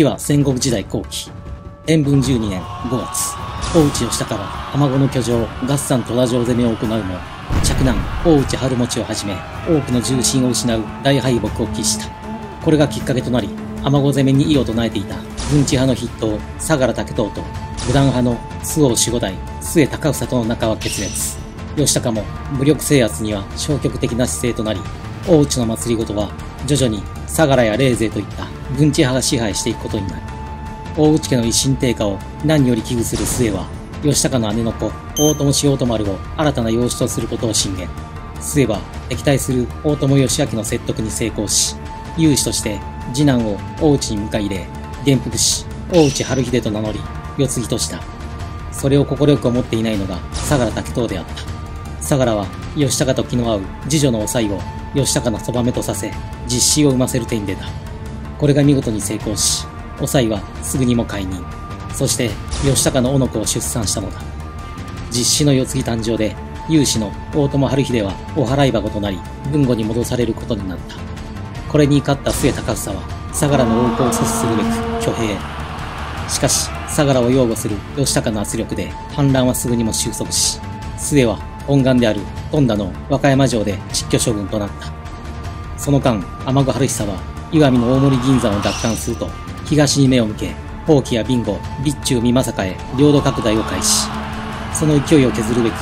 時は戦国時代後期。天文12年5月、大内義高は浜子の居城、合山虎城攻めを行うも、着難、大内春持をはじめ、多くの重心を失う大敗北を喫した。これがきっかけとなり、天子攻めに異を唱えていた軍地派の筆頭、相良武藤と、武断派の周王守護代、末高房との仲は決裂。義高も武力制圧には消極的な姿勢となり、大内の祭りごとは徐々に相良や霊勢といった軍地派が支配していくことになる。大内家の一心低下を何より危惧する末は、義高の姉の子、大友塩と丸を新たな養子とすることを進言。末は敵対する大友義明の説得に成功し、有志として次男を大内に迎え入れ、元服し、大内春秀と名乗り、世継ぎとした。それを快く思っていないのが相良武藤であった。相良は義高と気の合う次女のおさいを義高のそばめとさせ、実施を生ませる手に出た。これが見事に成功し、おさいはすぐにも解任。そして、義高のおの子を出産したのだ。実施の世継ぎ誕生で、有志の大友春秀はお払い箱となり、軍後に戻されることになった。これに怒った末高房は、相良の横行を阻止するべく挙兵。しかし、相良を擁護する義高の圧力で反乱はすぐにも収束し、末は本願である富田の和歌山城で実居処分となった。その間、天子春久は、岩見の大森銀山を奪還すると、東に目を向け、宝器や備後、備中美政へ領土拡大を開始。その勢いを削るべく、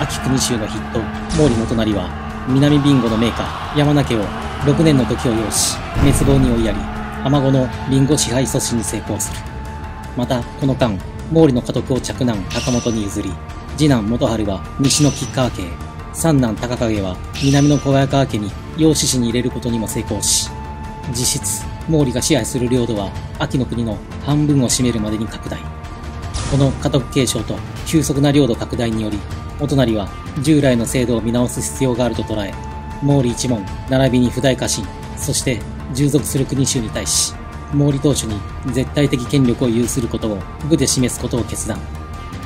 秋国衆の筆頭、毛利元就は、南備後の名家、山名家を6年の時を要し、滅亡に追いやり、天子の備後支配阻止に成功する。また、この間、毛利の家督を嫡男高本に譲り、次男元春は西の吉川家、三男高影は南の小早川家に養子市に入れることにも成功し、実質、毛利が支配する領土は秋の国の半分を占めるまでに拡大。この家督継承と急速な領土拡大により、お隣は従来の制度を見直す必要があると捉え、毛利一門、並びに不代家臣、そして従属する国衆に対し、毛利当主に絶対的権力を有することを具で示すことを決断。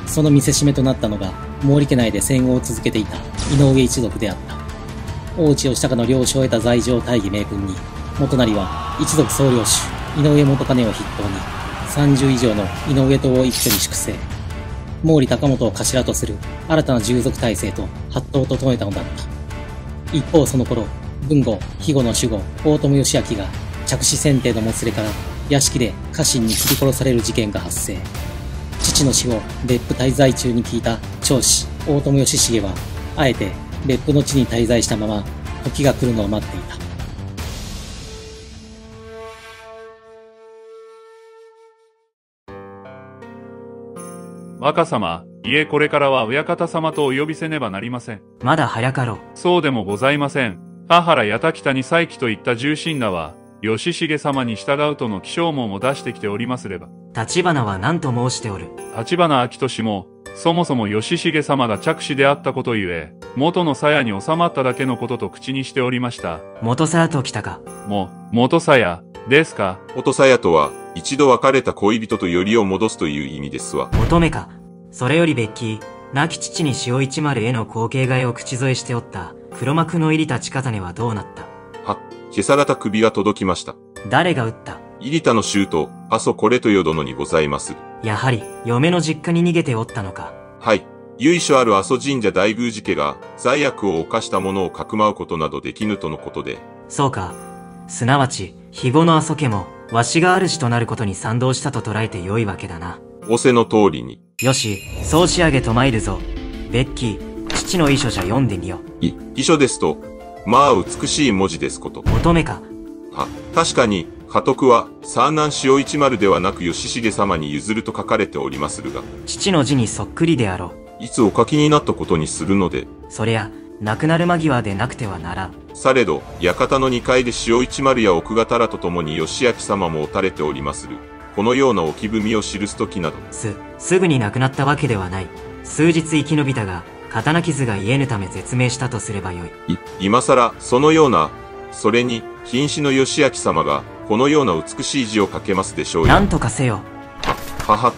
その見せしめとなったのが、毛利家内で戦後を続けていた井上一族であった。大内義高の領主を得た罪状大義名分に、元成は一族総領主、井上元金を筆頭に、30以上の井上党を一挙に粛清。毛利高元を頭とする新たな従属体制と発頭を整えたのだった。一方その頃、文後、肥後の守護、大友義明が着手選定のもつれから屋敷で家臣に切り殺される事件が発生。父の死を別府滞在中に聞いた長子、大友義重は、あえて別府の地に滞在したまま、時が来るのを待っていた。若様、家これからは親方様とお呼びせねばなりません。まだ早かろう。そうでもございません。田原八田北に再起といった重臣らは、義重様に従うとの気象門を出してきておりますれば。立花は何と申しておる。立花明俊も、そもそも義重様が着手であったことゆえ、元の鞘に収まっただけのことと口にしておりました。元鞘と来たか。も、元鞘、ですか？元鞘とは、一度別れた恋人とよりを戻すという意味ですわ。乙女か。それよりベッキー、亡き父に塩一丸への後継替えを口添えしておった、黒幕の入りた地方はどうなった？は、消された首が届きました。誰が撃った？入りたの衆と、阿蘇これとよ殿にございます。やはり、嫁の実家に逃げておったのか。はい。由緒ある阿蘇神社大宮寺家が罪悪を犯した者をかくまうことなどできぬとのことで。そうか。すなわち、肥後の阿蘇家も、わしが主となることに賛同したと捉えてよいわけだな。仰せの通りに。よし、そう仕上げと参るぞ。ベッキー、父の遺書じゃ読んでみよ。い、遺書ですと、まあ美しい文字ですこと。乙女か。は、確かに、家督は、三男塩一丸ではなく義重様に譲ると書かれておりまするが。父の字にそっくりであろう。いつお書きになったことにするので。そりゃ、亡くなる間際でなくてはならん。されど、館の二階で塩一丸や奥方らと共に義明様も打たれておりまする。このような置き踏みを記すときなど。す、すぐに亡くなったわけではない。数日生き延びたが、刀傷が癒えぬため絶命したとすればよい。い、今更、そのような、それに、瀕死の義明様が、このような美しい字を書けますでしょうよ。なんとかせよ。は、はは。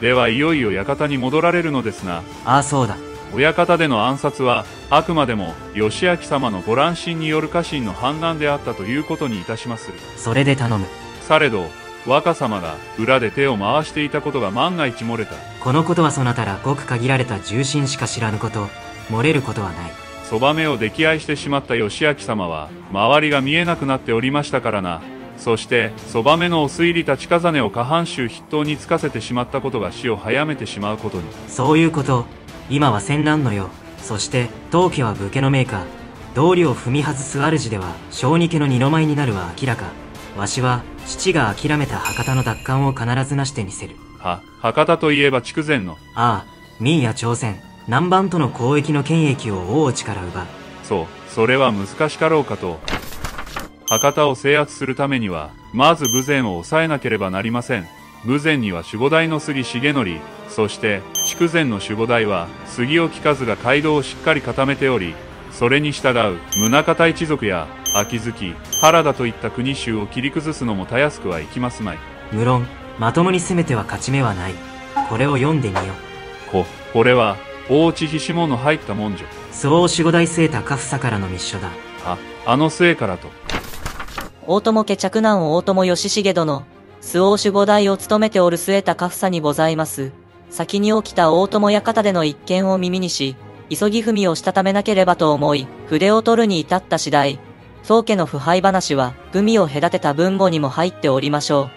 ではいよいよ館に戻られるのですな。ああ、そうだ。親方での暗殺は、あくまでも、義明様のご乱心による家臣の判断であったということにいたしまする。それで頼む。されど、若様が裏で手を回していたことが万が一漏れた。このことはそなたらごく限られた重臣しか知らぬこと、漏れることはない。そばめを溺愛してしまった義明様は、周りが見えなくなっておりましたからな。そして、そばめのお推理たち風を下半州筆頭につかせてしまったことが死を早めてしまうことに。そういうこと、今は戦乱の世。そして、当家は武家の名家。道理を踏み外す主では、小児家の二の舞になるは明らか。わしは、父が諦めた博多の奪還を必ずなしてみせる。は、博多といえば筑前の。ああ、明や朝鮮、南蛮との交易の権益を大内から奪う。そう、それは難しかろうかと。博多を制圧するためには、まず武前を抑えなければなりません。武前には守護代の杉重則、そして、筑前の守護代は、杉尾利和が街道をしっかり固めており、それに従う、宗像一族や、秋月、原田といった国衆を切り崩すのもたやすくはいきますまい。無論、まともに攻めては勝ち目はない。これを読んでみよ。こ、これは、大内ひしもの入った文書。そう守護代末高房からの密書だ。あ、あの末からと。大友家嫡男大友義重殿、周防守護代を務めておる末高房にございます。先に起きた大友館での一件を耳にし、急ぎ踏みをしたためなければと思い、筆を取るに至った次第。宗家の腐敗話は、文を隔てた文語にも入っておりましょ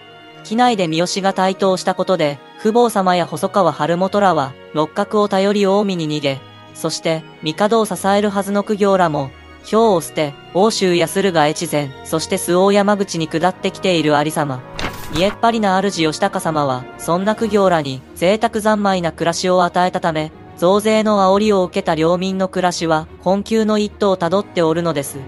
う。機内で三好が台頭したことで、父母様や細川春元らは、六角を頼り近江に逃げ、そして、帝を支えるはずの苦行らも、兵を捨て、欧州や駿河越前、そして周防山口に下ってきている有様。家っぱりな主義高様は、そんな苦行らに、贅沢三昧な暮らしを与えたため、増税の煽りを受けた領民の暮らしは、困窮の一途をたどっておるのです。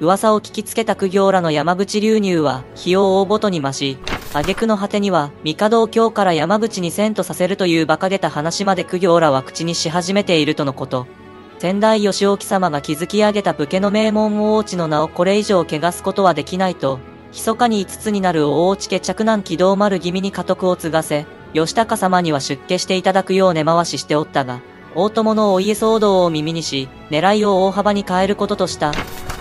噂を聞きつけた苦行らの山口流入は、費用をごとに増し、挙句の果てには、帝を今日から山口に遷都させるという馬鹿げた話まで苦行らは口にし始めているとのこと。仙台義興様が築き上げた武家の名門大内の名をこれ以上汚すことはできないと、密かに五つになる大内家嫡男軌道丸気味に家督を継がせ、義高様には出家していただくよう根回ししておったが、大友のお家騒動を耳にし、狙いを大幅に変えることとした。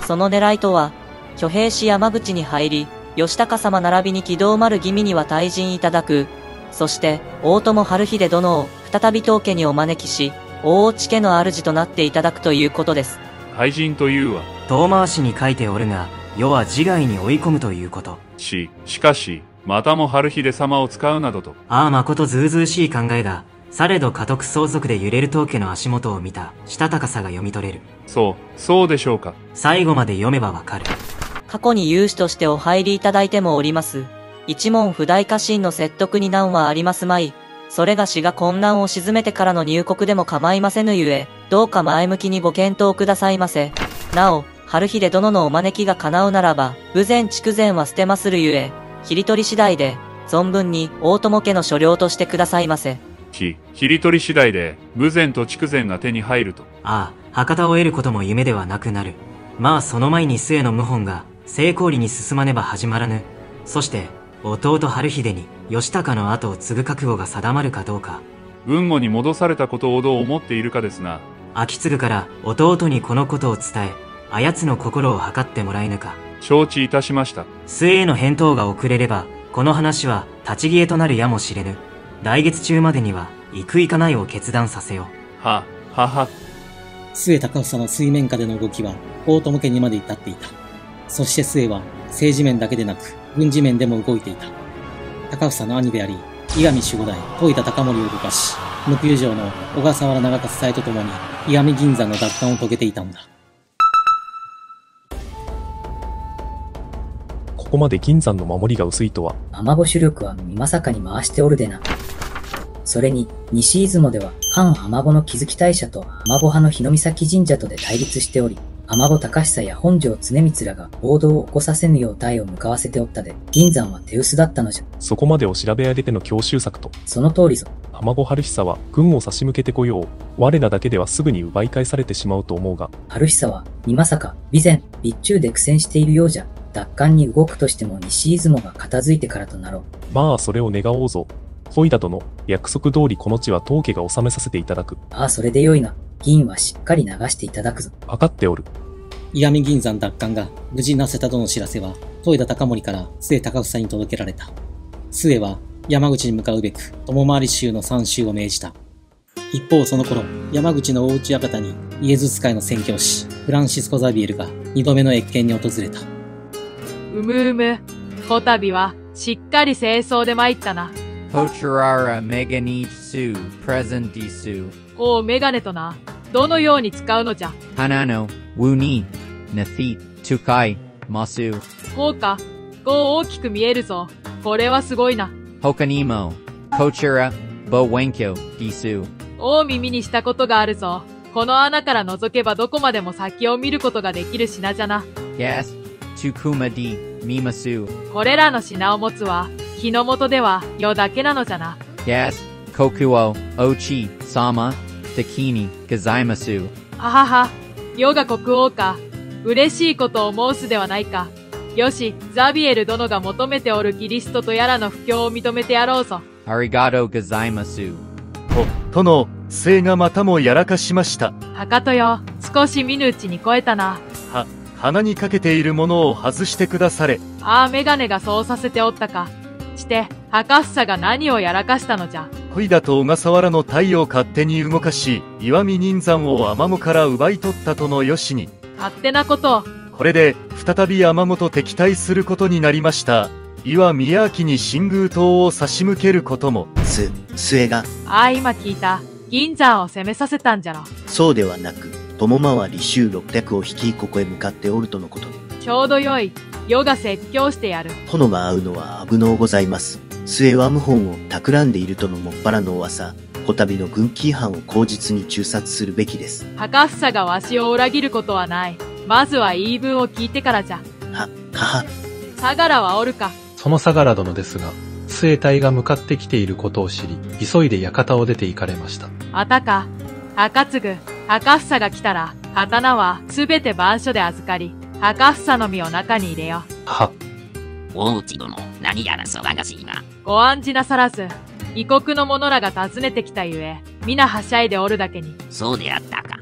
その狙いとは、挙兵し山口に入り、義高様並びに軌道丸気味には退陣いただく。そして、大友春秀殿を再び当家にお招きし、大内家の主となっていただくということです。廃人というは、遠回しに書いておるが、世は自害に追い込むということ。し、しかし、またも春秀様を使うなどと。ああ、誠ずうずうしい考えだ。されど家督相続で揺れる当家の足元を見た、したたかさが読み取れる。そう、そうでしょうか。最後まで読めばわかる。過去に有志としてお入りいただいてもおります。一問不大家臣の説得に難はありますまい。それがしが困難を鎮めてからの入国でも構いませぬゆえ、どうか前向きにご検討くださいませ。なお、春秀殿のお招きが叶うならば、武前筑前は捨てまするゆえ、切り取り次第で、存分に大友家の所領としてくださいませ。き、切り取り次第で、武前と筑前が手に入ると。ああ、博多を得ることも夢ではなくなる。まあその前に末の謀反が、成功裏に進まねば始まらぬ。そして、弟春秀に、義高の後を継ぐ覚悟が定まるかどうか。雲母に戻されたことをどう思っているかですが、秋継から弟にこのことを伝え、あやつの心を測ってもらえぬか。承知いたしました。末への返答が遅れれば、この話は立ち消えとなるやもしれぬ。来月中までには、行く行かないを決断させよう。は、はは、末高房の水面下での動きは、大友家にまで至っていた。そして末は、政治面だけでなく、軍事面でも動いていた。高房の兄であり、伊上守護代、戸田高森を動かし、無休城の小笠原長勝隊と共に、伊上銀山の奪還を遂げていたのだ。ここまで銀山の守りが薄いとは、雨子主力は見まさかに回しておるでな。それに、西出雲では、関雨子の築き大社と雨子派の日の岬神社とで対立しており、雨子高久や本庄常光らが暴動を起こさせぬよう隊を向かわせておったで、銀山は手薄だったのじゃ。そこまでを調べ上げての強襲策と、その通りぞ。浜子春久は軍を差し向けてこよう。我らだけではすぐに奪い返されてしまうと思うが、春久は、にまさか、備前、備中で苦戦しているようじゃ。奪還に動くとしても西出雲が片付いてからとなろう。まあそれを願おうぞ。ホイダ殿、約束通りこの地は当家が治めさせていただく。ああ、それでよいな。銀はしっかり流していただくぞ。分かっておる。伊上銀山奪還が無事なせたとの知らせは、戸田高森から末高房に届けられた。末は山口に向かうべく友回衆の参集を命じた。一方その頃、山口の大内館にイエズス会の宣教師、フランシスコ・ザビエルが二度目の謁見に訪れた。うむうむ。こたびは、しっかり清掃で参ったな。ポチュララメガニスープレゼンティスーおおメガネとな。どのように使うのじゃ？花のウニネフィトゥカイマスこうか。こう大きく見えるぞ。これはすごいな。他にもポチュラボウェンキョディスーおお耳にしたことがあるぞ。この穴から覗けばどこまでも先を見ることができる品じゃな。Yes 遠くまで見えますこれらの品を持つは日の本では余だけなのじゃな。Yes, 国王、大内様だけにございます。 ははは。余が国王か。嬉しいことを申すではないか。よし、ザビエル殿が求めておるキリストとやらの布教を認めてやろうぞ。Arigato gazaimasu. と、殿、末がまたもやらかしました。博多よ、少し見ぬうちに超えたな。は、鼻にかけているものを外してくだされ。ああ、メガネがそうさせておったか。して、博士が何をやらかしたのじゃ？恋だと小笠原の太陽を勝手に動かし、岩見人山をアマモから奪い取ったとのよしに。勝手なことを。これで、再びアマモと敵対することになりました。岩宮明に新宮島を差し向けることも。す、末が、ああ、今聞いた。銀山を攻めさせたんじゃろ。そうではなく、友回り衆600を率いここへ向かっておるとのことに。ちょうどよい。世が説教してやる。殿が会うのは危のうございます。末は謀反を企んでいるとのもっぱらの噂、こたびの軍紀違反を口実に中殺するべきです。博士がわしを裏切ることはない。まずは言い分を聞いてからじゃ。は、かは、相良はおるか。その相良殿ですが、末隊が向かってきていることを知り、急いで館を出て行かれました。あたか。赤継ぐ。赤房が来たら、刀はすべて番所で預かり、赤房の実を中に入れよ。は、大内殿、何やら騒がしいな。ご案じなさらず、異国の者らが訪ねてきたゆえ、皆はしゃいでおるだけに。そうであったか。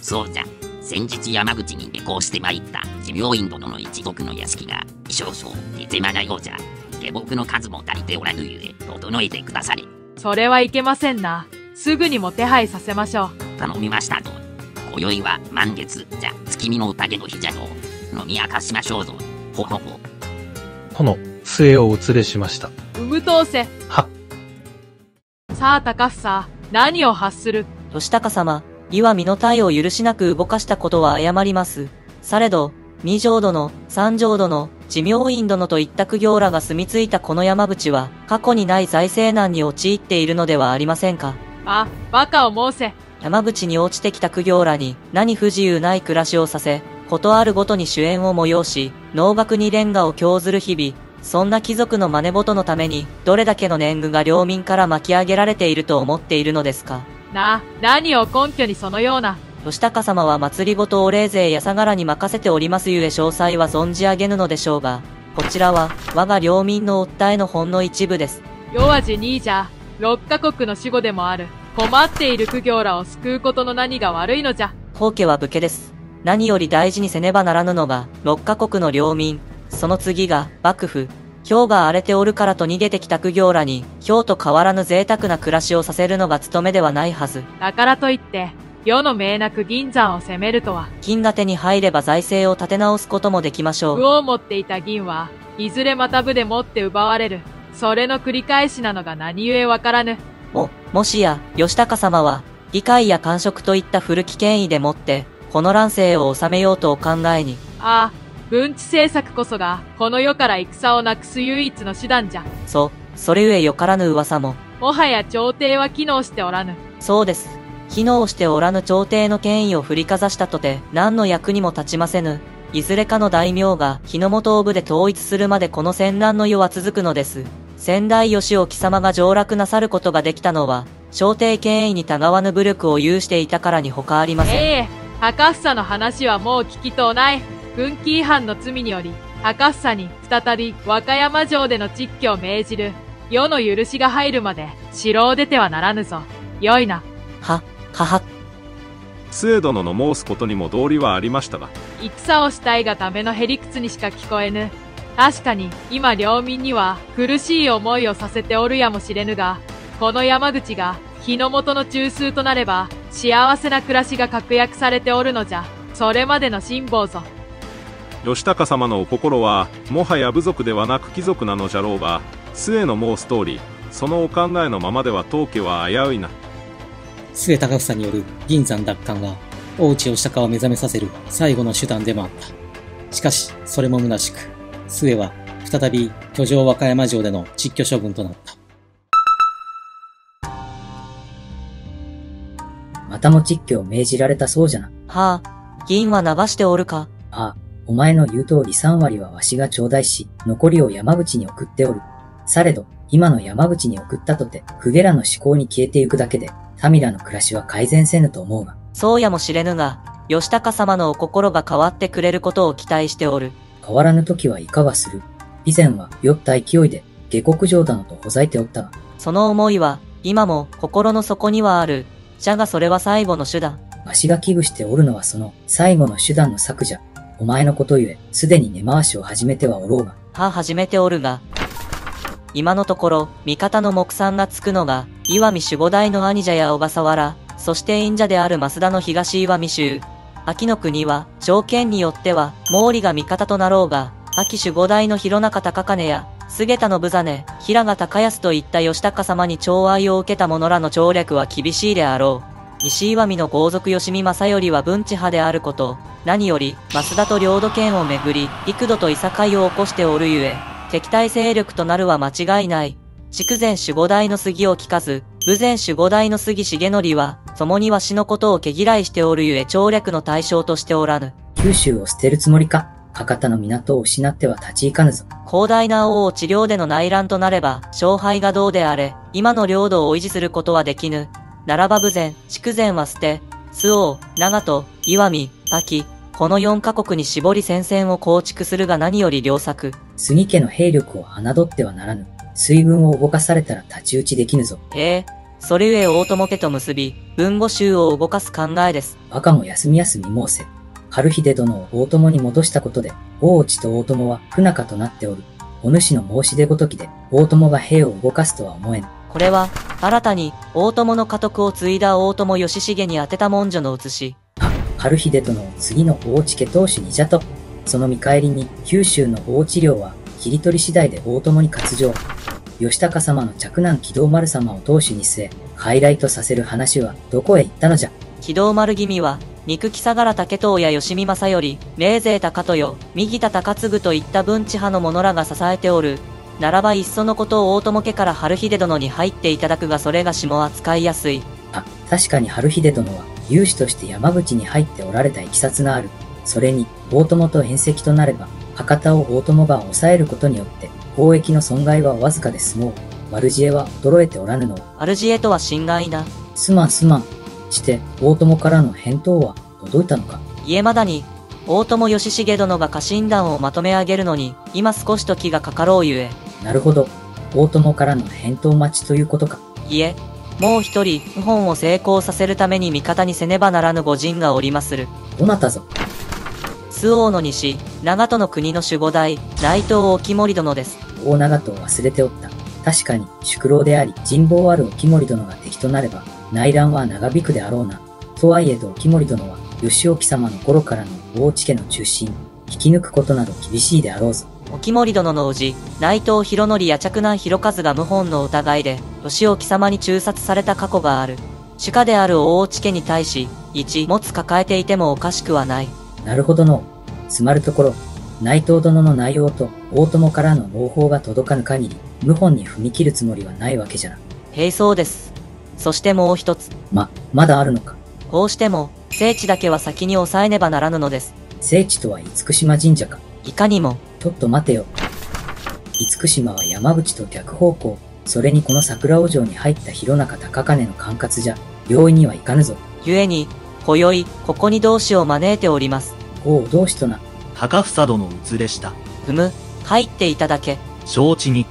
そうじゃ。先日山口に下校して参った持病院殿の一族の屋敷が少々手狭なようじゃ。下僕の数も足りておらぬゆえ、整えてくだされ。それはいけませんな。すぐにも手配させましょう。頼みましたぞ。今宵は満月じゃ月見の宴の日じゃぞ。飲み明かしましょうぞ。ほほほ。殿、末をお連れしました。うむとうせ。は。さあ高房、何を発する？義高様、岩見の体を許しなく動かしたことは謝ります。されど、二条殿、三条殿、持明院殿といった苦行らが住み着いたこの山淵は、過去にない財政難に陥っているのではありませんか？あ、馬鹿を申せ。山淵に落ちてきた苦行らに何不自由ない暮らしをさせ、ことあるごとに主演を催し、能楽にレンガを供ずる日々、そんな貴族の真似事のために、どれだけの年貢が領民から巻き上げられていると思っているのですか？なあ、何を根拠にそのような。義高様は祭りごとお礼税や相良に任せておりますゆえ詳細は存じ上げぬのでしょうが、こちらは我が領民の訴えのほんの一部です。弱はにいじゃ、六カ国の守護でもある。困っている苦行らを救うことの何が悪いのじゃ。皇家は武家です。何より大事にせねばならぬのが、六カ国の領民。その次が、幕府。氷が荒れておるからと逃げてきた苦行らに、氷と変わらぬ贅沢な暮らしをさせるのが務めではないはず。だからといって、世の命なく銀山を攻めるとは。金が手に入れば財政を立て直すこともできましょう。部を持っていた銀は、いずれまた部で持って奪われる。それの繰り返しなのが何故わからぬ。も、もしや、義高様は、議会や官職といった古き権威でもって、この乱世を収めようとお考えに。ああ、文治政策こそが、この世から戦をなくす唯一の手段じゃ。そう、それゆえよからぬ噂も。もはや朝廷は機能しておらぬ。そうです。機能しておらぬ朝廷の権威を振りかざしたとて、何の役にも立ちませぬ。いずれかの大名が日の元を部で統一するまでこの戦乱の世は続くのです。仙台義興様が上洛なさることができたのは、朝廷権威にたがわぬ武力を有していたからに他ありません。ええ博房の話はもう聞きとうない。軍紀違反の罪により、博房に再び和歌山城での実居を命じる。世の許しが入るまで城を出てはならぬぞ。よいな。は、はは。末殿の申すことにも道理はありましたが。戦をしたいがためのへりくつにしか聞こえぬ。確かに、今領民には苦しい思いをさせておるやもしれぬが、この山口が日の元の中枢となれば、幸せな暮らしが確約されておるのじゃ。それまでの辛抱ぞ。義高様のお心は、もはや部族ではなく貴族なのじゃろうが、末の申す通り、そのお考えのままでは当家は危ういな。末高房による銀山奪還は、大内義高を目覚めさせる最後の手段でもあった。しかし、それも虚しく、末は再び居城和歌山城での窒居処分となった。またも実居を命じられたそうじゃな。はあ、銀は流しておるか。ああ、お前の言う通り3割はわしが頂戴し、残りを山口に送っておる。されど、今の山口に送ったとて、フゲラの思考に消えてゆくだけで、タミラの暮らしは改善せぬと思うが。そうやもしれぬが、義高様のお心が変わってくれることを期待しておる。変わらぬ時はいかがする以前は酔った勢いで下克上だのとほざいておったが。その思いは、今も心の底にはある。じゃがそれは最後の手段。わしが危惧しておるのはその最後の手段の策じゃ。お前のことゆえ、すでに根回しを始めてはおろうが。はあ、始めておるが。今のところ、味方の目算がつくのが、岩見守護代の兄者や小笠原、そして忍者である増田の東岩見州。秋の国は、条件によっては、毛利が味方となろうが、秋守護代の広中高金や、菅田信真、平賀高安といった義高様に寵愛を受けた者らの調略は厳しいであろう。西岩見の豪族吉見正頼は文治派であること、何より、増田と領土権をめぐり、幾度といさかいを起こしておるゆえ、敵対勢力となるは間違いない。筑前守護代の杉を聞かず、武前守護代の杉重則は、共にわしのことを毛嫌いしておるゆえ調略の対象としておらぬ。九州を捨てるつもりか？博多の港を失っては立ち行かぬぞ。広大な王を治療での内乱となれば、勝敗がどうであれ、今の領土を維持することはできぬ。ならば武前、筑前は捨て、周王、長門、岩見、滝、この4カ国に絞り戦線を構築するが何より良作。杉家の兵力を侮ってはならぬ。水軍を動かされたら太刀打ちできぬぞ。へえ、それゆえ大友家と結び、文語集を動かす考えです。バカも休み休み申せ。春秀殿を大友に戻したことで、大内と大友は不仲となっておる。お主の申し出ごときで、大友が兵を動かすとは思えぬ。これは、新たに、大友の家督を継いだ大友義重に宛てた文書の写し。は、春秀殿を次の大内家当主にじゃと。その見返りに、九州の大治療は、切り取り次第で大友に割上。義高様の嫡男木道丸様を当主に据え、傀儡とさせる話はどこへ行ったのじゃ。木道丸君は、肉木相良武藤や吉見正頼、明勢高豊、右田高次といった文治派の者らが支えておる。ならばいっそのことを大友家から春秀殿に入っていただくがそれがしも扱いやすい。あ、確かに春秀殿は、有志として山口に入っておられた経緯がある。それに、大友と縁石となれば、博多を大友が抑えることによって、貿易の損害はわずかで済もう。悪知恵は衰えておらぬの。悪知恵とは心外な。すまんすまん。して、大友からの返答は届いたのか？家まだに、大友義重殿が家臣団をまとめ上げるのに、今少し時がかかろうゆえ。なるほど。大友からの返答待ちということか。いえ、もう一人、謀反を成功させるために味方にせねばならぬ御人がおりまする。どなたぞ。周王の西、長門の国の守護代、内藤沖森殿です。大長門を忘れておった。確かに、宿老であり、人望ある沖森殿が敵となれば、内乱は長引くであろうな。とはいえど沖森殿は、義沖様の頃からの大地家の中心、引き抜くことなど厳しいであろうぞ。沖森殿の叔父、内藤博則や嫡男博和が謀反の疑いで、義沖様に中殺された過去がある。主家である大内家に対し、一持つ抱えていてもおかしくはない。なるほどの。つまるところ、内藤殿の内容と大友からの朗報が届かぬ限り、謀反に踏み切るつもりはないわけじゃな。へいそうです。そしてもう一つ。ま、まだあるのか。こうしても、聖地だけは先に抑えねばならぬのです。聖地とは厳島神社か。いかにも。ちょっと待てよ。厳島は山口と逆方向。それにこの桜尾城に入った広中高金の管轄じゃ、容易にはいかぬぞ。故に、今宵、ここに同志を招いております。おう、同志とな。高房殿移れした。ふむ、入っていただけ。承知に。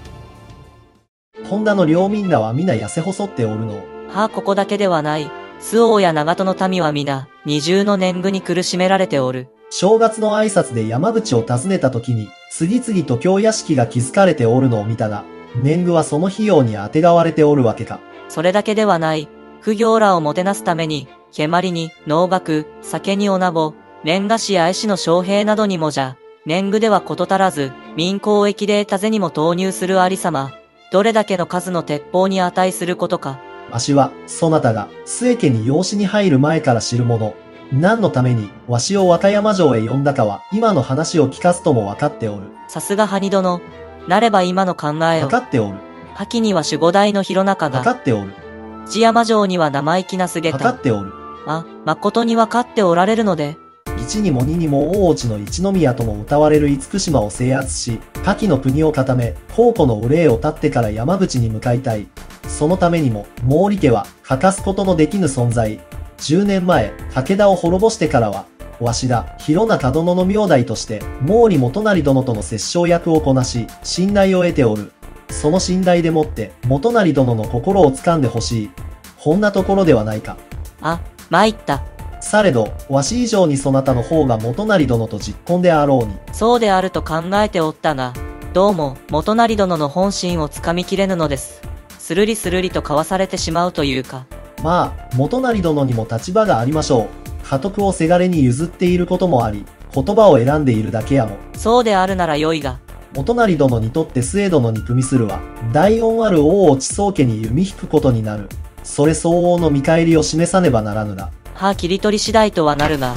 ホンダの領民らは皆痩せ細っておるの。はあ、ここだけではない。周王や長門の民は皆、二重の年貢に苦しめられておる。正月の挨拶で山口を訪ねた時に、次々と京屋敷が築かれておるのを見たが、年貢はその費用にあてがわれておるわけか。それだけではない。不行らをもてなすために、蹴鞠に、能楽、酒におなぼ、年賀師や絵師の将兵などにもじゃ、年貢ではこと足らず、民交易で得た銭も投入するありさま。どれだけの数の鉄砲に値することか。わしは、そなたが、末家に養子に入る前から知るもの。何のために、わしを和歌山城へ呼んだかは、今の話を聞かすとも分かっておる。さすがハニ殿。なれば今の考えを。分かっておる。覇気には守護代の広中が。分かっておる。地山城には生意気な菅田。分かっておる。あ、誠に分かっておられるので。一にも二にも大内の一宮とも歌われる厳島を制圧し、下記の国を固め、宝庫のお礼を立ってから山口に向かいたい。そのためにも、毛利家は欠かすことのできぬ存在。10年前、武田を滅ぼしてからは、わしら、広中殿の名代として、毛利元就殿との折衝役をこなし、信頼を得ておる。その信頼でもって、元就殿の心を掴んでほしい。こんなところではないか。あ、参った。されど、わし以上にそなたの方が元就殿と実婚であろうに。そうであると考えておったが、どうも元就殿の本心をつかみきれぬのです。するりするりと交わされてしまうというか。まあ、元就殿にも立場がありましょう。家督をせがれに譲っていることもあり、言葉を選んでいるだけやも。そうであるなら良いが。元就殿にとって末殿に組みするは、大恩ある王を地宗家に弓引くことになる。それ相応の見返りを示さねばならぬな。はあ、切り取り次第とはなるが、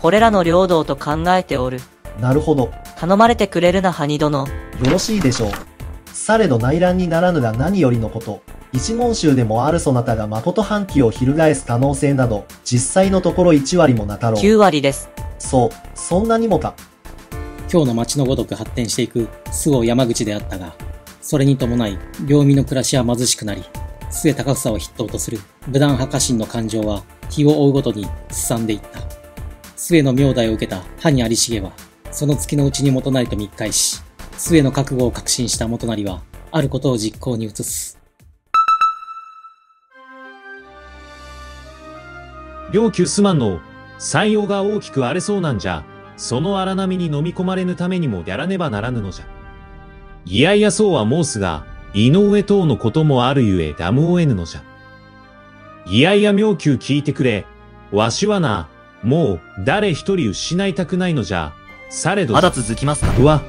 これらの領土と考えておる。なるほど。頼まれてくれるな、ハニ殿。よろしいでしょう。されど内乱にならぬが何よりのこと。一問集でもあるそなたが誠反旗を翻す可能性など、実際のところ1割もなかろう。9割です。そう、そんなにもか。今日の町のごとく発展していく周防山口であったが、それに伴い、領民の暮らしは貧しくなり、末高房を筆頭とする武断派家臣の感情は日を追うごとにすさんでいった。末の名代を受けた歯に有重は、その月のうちに元就と密会し、末の覚悟を確信した元就は、あることを実行に移す。両旧すまんの、採用が大きく荒れそうなんじゃ、その荒波に飲み込まれぬためにもやらねばならぬのじゃ。いやいやそうは申すが、井上等のこともあるゆえダムを得ぬのじゃ。いやいや妙宮聞いてくれ。わしはな、もう誰一人失いたくないのじゃ。されど。まだ続きますか？うわ、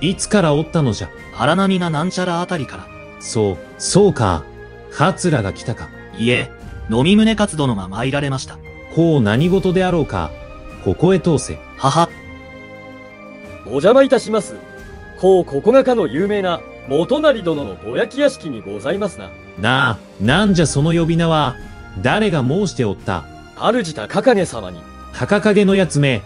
いつからおったのじゃ？荒波がなんちゃらあたりから。そう、そうか。桂が来たか。いえ、飲み宗勝殿が参られました。こう何事であろうか。ここへ通せ。はは。お邪魔いたします。こうここがかの有名な元成殿のぼやき屋敷にございますな。なあ、なんじゃその呼び名は、誰が申しておった？主高影様に。高影のやつめ。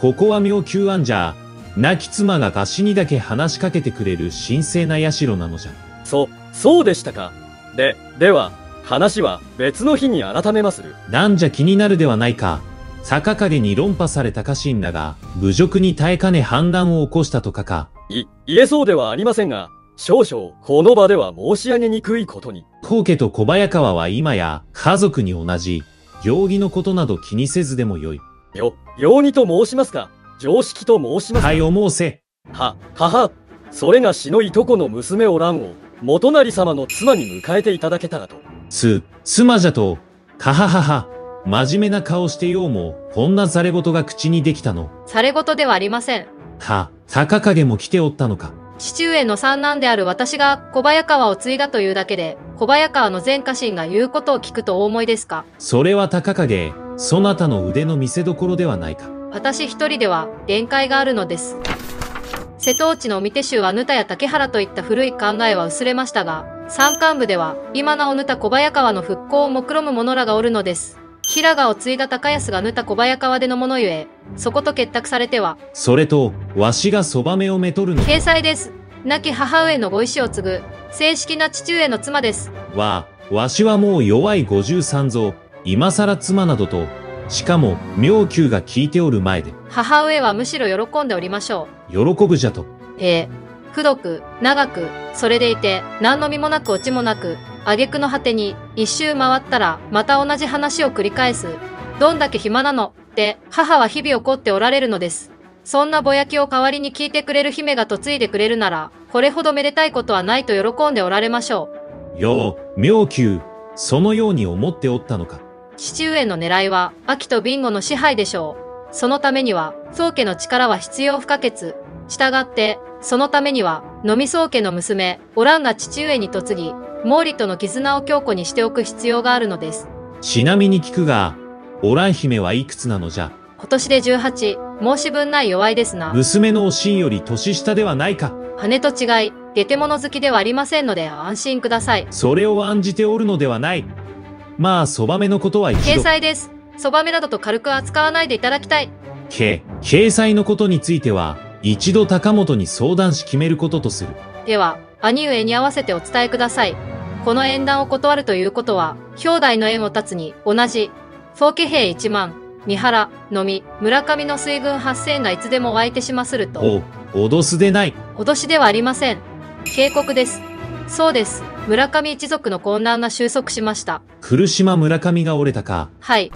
ここは妙宮庵じゃ。亡き妻が合しにだけ話しかけてくれる神聖な社なのじゃ。そ、そうでしたか。で、では、話は別の日に改めまする。なんじゃ気になるではないか。坂影に論破された家臣らが、侮辱に耐えかね反乱を起こしたとかか。い、言えそうではありませんが、少々、この場では申し上げにくいことに。高家と小早川は今や、家族に同じ、行儀のことなど気にせずでもよい。よ、容疑と申しますか常識と申しますかはい、お申せ。は、はは、それが死のいとこの娘おらんを、元成様の妻に迎えていただけたらと。つ、妻じゃと、かははは、真面目な顔してようも、こんなざれ言が口にできたの。され事ではありません。は、高影も来ておったのか。父上の三男である私が小早川を継いだというだけで、小早川の前家臣が言うことを聞くとお思いですか？それは高影、そなたの腕の見せ所ではないか。私一人では限界があるのです。瀬戸内の御手衆はヌタや竹原といった古い考えは薄れましたが、山間部では今なおヌタ小早川の復興を目論む者らがおるのです。平賀を継いだ高安がヌタ小早川でのものゆえ、そこと結託されては、それと、わしがそばめをめとるの掲載です。亡き母上のご意志を継ぐ、正式な父上の妻です。は、わしはもう弱い五十三ぞ、今更妻などと、しかも、妙宮が聞いておる前で、母上はむしろ喜んでおりましょ喜ぶじゃと。う。えー、くどく、長く、それでいて、何の身もなくオチもなく、挙句の果てに、一周回ったら、また同じ話を繰り返す。どんだけ暇なの？って、母は日々怒っておられるのです。そんなぼやきを代わりに聞いてくれる姫が嫁いでくれるなら、これほどめでたいことはないと喜んでおられましょう。よう、妙宮、そのように思っておったのか。父上の狙いは、秋とビンゴの支配でしょう。そのためには、宗家の力は必要不可欠。従って、そのためには、飲み宗家の娘、オランが父上に嫁ぎ、毛利との絆を強固にしておく必要があるのです。ちなみに聞くが、オラン姫はいくつなのじゃ？今年で18、申し分ない弱いですな。娘のおしんより年下ではないか。羽と違い、下手物好きではありませんので安心ください。それを案じておるのではない。まあ、そばめのことは一掲度。載です。そばめなどと軽く扱わないでいただきたい。け、掲載のことについては、一度高本に相談し決めることとする。では、兄上に合わせてお伝えください。この縁談を断るということは、兄弟の縁を断つに同じ。宗家兵1万、三原、のみ、村上の水軍8000がいつでも湧いてしますると。お、脅すでない。脅しではありません。警告です。そうです。村上一族の混乱が収束しました。来島村上が折れたか。はい。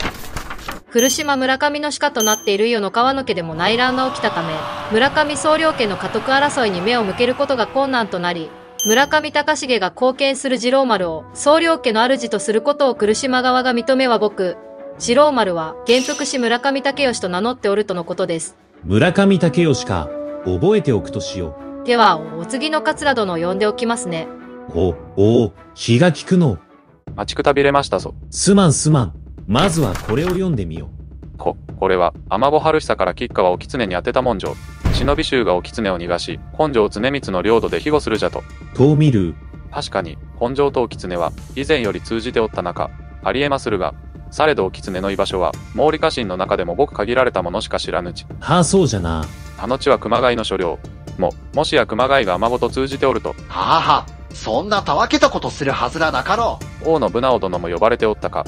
来島村上の鹿となっている伊予の川野家でも内乱が起きたため、村上総領家の家督争いに目を向けることが困難となり、村上隆重が貢献する次郎丸を総領家の主とすることを来島側が認めは僕、次郎丸は元服し村上武義と名乗っておるとのことです。村上武義か。覚えておくとしよでは、お次の桂殿を呼んでおきますね。う。お、お、気が利くの。待ちくたびれましたぞ。すまんすまん。まずはこれを読んでみよこ、これは、天子春久から吉川を狐に当てた文書。忍び衆がお狐を逃がし、本城常光の領土で庇護するじゃと。う。と見る。確かに、本城とお狐は、以前より通じておった中、ありえまするが、されどお狐の居場所は、毛利家臣の中でもごく限られたものしか知らぬち。はあ、そうじゃな。あの地は熊谷の所領。も、もしや熊谷が天子と通じておると、はあはあ、そんなたわけたことするはずらなかろう。王のブナオ殿も呼ばれておったか。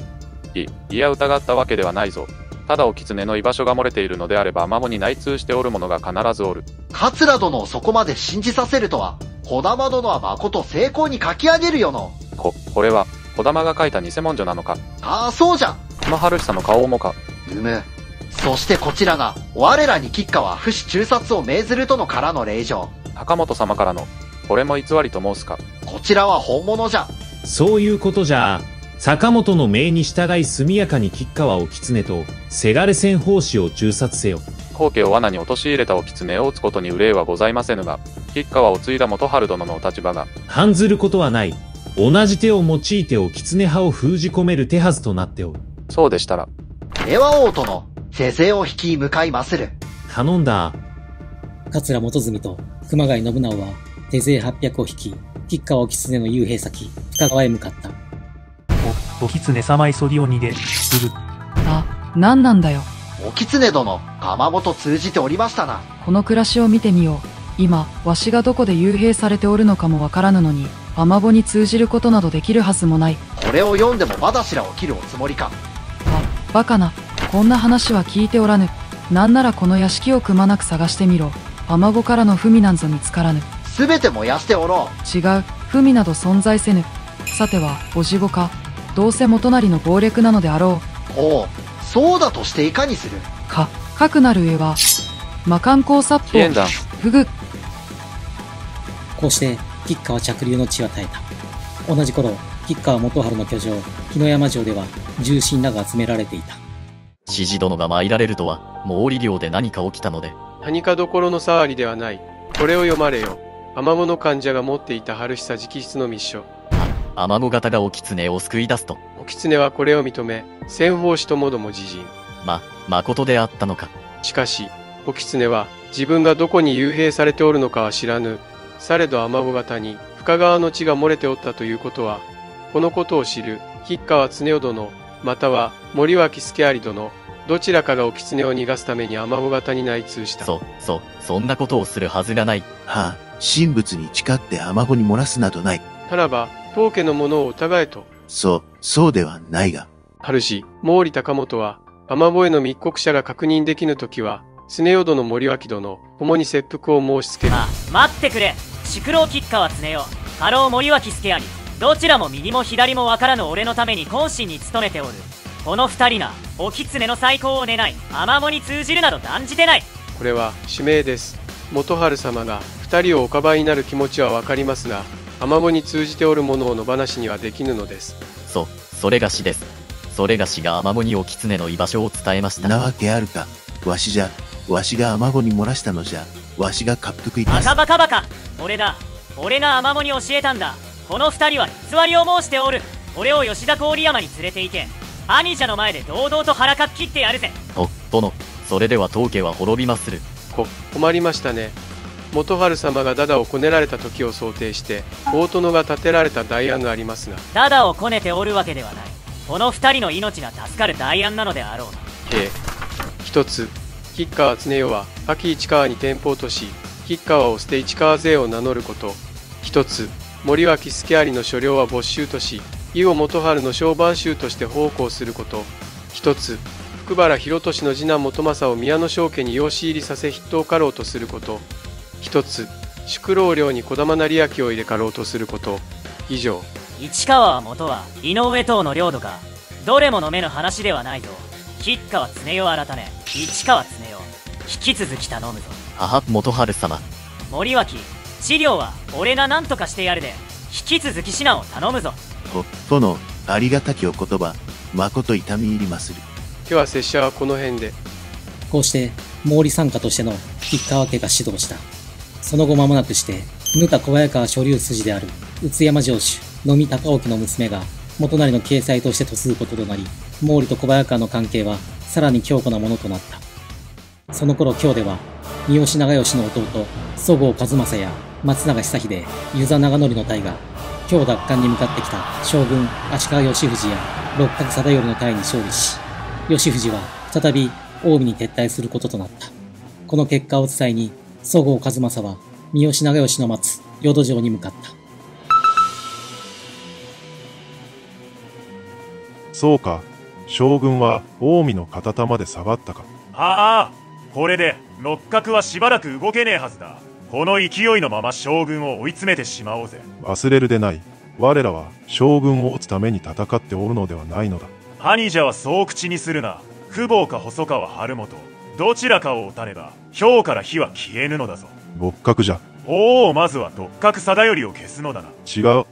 い、いや疑ったわけではないぞ。ただお狐の居場所が漏れているのであれば天子に内通しておる者が必ずおる。桂殿をそこまで信じさせるとは、児玉殿は誠成功に書き上げるよの。こ、これは、児玉が書いた偽文書なのか。ああ、そうじゃ。この春久の顔もか。うむ。そしてこちらが、我らに吉川不死中殺を命ずるとのからの令状。高本様からの、これも偽りと申すか？こちらは本物じゃ。そういうことじゃ。坂本の命に従い速やかに吉川を狐と、せがれ戦法師を中殺せよ。後家を罠に陥れたお狐を撃つことに憂いはございませぬが、吉川を継いだ元春殿のお立場が、反ずることはない。同じ手を用いてお狐派を封じ込める手はずとなっておる。そうでしたら、では王殿、勢勢を引き向かいまする。頼んだ。桂元住と熊谷信直は手勢800を引き、吉川狐の幽閉先、深川へ向かった。お狐様急ぎを逃げ、する。あ、何なんだよ。お狐殿、鎌本通じておりましたな。この暮らしを見てみよう。今、わしがどこで幽閉されておるのかもわからぬのに、雨子に通じることなどできるはずもない。これを読んでもまだしらを切るおつもりか。バカな。こんな話は聞いておらぬ。なんならこの屋敷をくまなく探してみろ。雨子からの文なんぞ見つからぬ。すべて燃やしておろ違う。文など存在せぬ。さては、おじごか。どうせ元就の謀略なのであろう。ほう。そうだとしていかにする？か、かくなる上は、魔漢光殺法、ふぐ。こうして、吉川着流の地は絶えた。同じ頃、吉川元春の居城、日野山城では、重臣らが集められていた。指示殿が参られるとは、毛利領で何か起きたので。何かどころの騒ぎではない。これを読まれよ。雨子の患者が持っていた春久直筆の密書。雨子型がお狐を救い出すと。お狐はこれを認め、先方氏ともども自陣。ま、誠であったのか。しかし、お狐は自分がどこに幽閉されておるのかは知らぬ。されど雨子型に深川の血が漏れておったということは、このことを知る吉川常夫殿、または森脇助有殿、どちらかがお狐を逃がすために雨子型に内通した。そう、そう、そんなことをするはずがない。はあ、神仏に誓って雨子に漏らすなどない。ならば、当家のものを疑えと。そう、そうではないが。主、毛利高本は、雨子への密告者が確認できぬときは、常夫殿森脇殿、共に切腹を申し付ける。あ、待ってくれ宿老吉川常夫、家老森脇助有。どちらも右も左もわからぬ俺のために懇親に努めておる。この二人が、お狐の再興を願い、雨子に通じるなど断じてない。これは指名です。元春様が二人をおかばいになる気持ちはわかりますが、アマゴに通じておるものを野放しにはできぬのです。そ、それがしです。それがしがアマモにお狐の居場所を伝えました。なわけあるか。わしじゃ、わしがアマゴに漏らしたのじゃ、わしが滑腹いたすバカ。バカバカ俺だ俺がアマモに教えたんだこの二人は偽りを申しておる俺を吉田郡山に連れていて兄者の前で堂々と腹かっきってやるぜお、殿、それでは当家は滅びまする。こ、困りましたね。元春様がダダをこねられた時を想定して、大殿が建てられた代案がありますが、ダダをこねておるわけではないこの二人の命が助かる代案なのであろうなええ。一つ、吉川常世は、秋市川に店舗とし、吉川を捨て市川勢を名乗ること。一つ、森脇助有の所領は没収とし、伊予元春の小番衆として奉公すること。一つ、福原広俊の次男元政を宮野正家に養子入りさせ筆頭家老とすること。一つ、宿老領に児玉成明を入れ家老とすること。以上。市川は元は井上等の領土かどれもの目の話ではないぞ吉川常世改め市川常世引き続き頼むぞ母、元春様。森脇資料は俺が何とかしてやるで引き続き指南を頼むぞと、殿、ありがたきお言葉、誠痛み入りまする。今日は拙者はこの辺で。こうして、毛利参加としての吉川家が指導した。その後間もなくして、ぬた小早川所流筋である、宇津山城主、野見高沖の娘が、元就の掲載として嫁ぐこととなり、毛利と小早川の関係は、さらに強固なものとなった。その頃京では、三好長慶の弟、曽郷和正や松永久秀、湯沢長則の隊が、京奪還に向かってきた将軍足利義藤や六角貞頼の隊に勝利し、義藤は再び近江に撤退することとなった。この結果を伝えに、曽郷和正は三好長慶の待つ淀城に向かった。そうか。将軍は近江の片田まで下がったか。ああこれで六角はしばらく動けねえはずだこの勢いのまま将軍を追い詰めてしまおうぜ忘れるでない。我らは将軍を討つために戦っておるのではないのだ。兄者はそう口にするな久保か細川春元どちらかを撃たねば氷から火は消えぬのだぞ六角じゃ。おおまずは六角貞頼を消すのだな違う。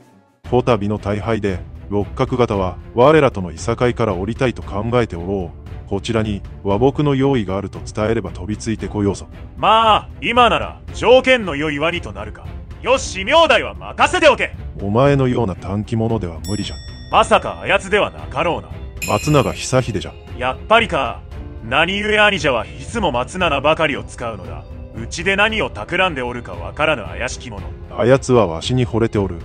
こたびの大敗で、六角型は我らとのいさかいから降りたいと考えておろう。こちらに和睦の用意があると伝えれば飛びついてこようぞ。まあ今なら条件の良いワニとなるかよし明代は任せておけお前のような短気者では無理じゃ。まさかあやつではなかろうな松永久秀じゃ。やっぱりか何故兄者はいつも松永ばかりを使うのだうちで何を企んでおるかわからぬ怪しき者あやつはわしに惚れておる。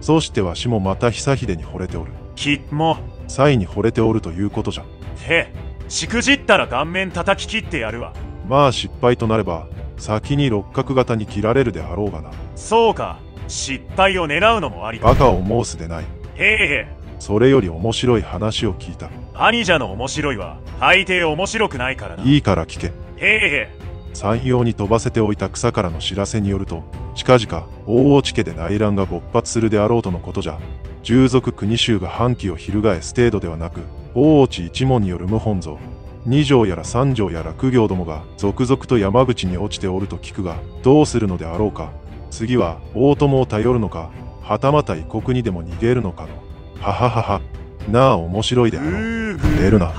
そうしてわしもまた久秀に惚れておる。きっもサイに惚れておるということじゃ。へしくじったら顔面叩き切ってやるわまあ失敗となれば、先に六角型に切られるであろうがな。そうか失敗を狙うのもありだバカを申すでない。へえへえそれより面白い話を聞いた。兄者の面白いは大抵面白くないからないいから聞け。へえへえ山陽に飛ばせておいた草からの知らせによると、近々、大落家で内乱が勃発するであろうとのことじゃ。従属国衆が反旗を翻す程度ではなく、大落一門による謀反増。二条やら三条やら苦行どもが続々と山口に落ちておると聞くが、どうするのであろうか。次は大友を頼るのか、はたまた異国にでも逃げるのかの。はははは。なあ面白いであろう。出るな。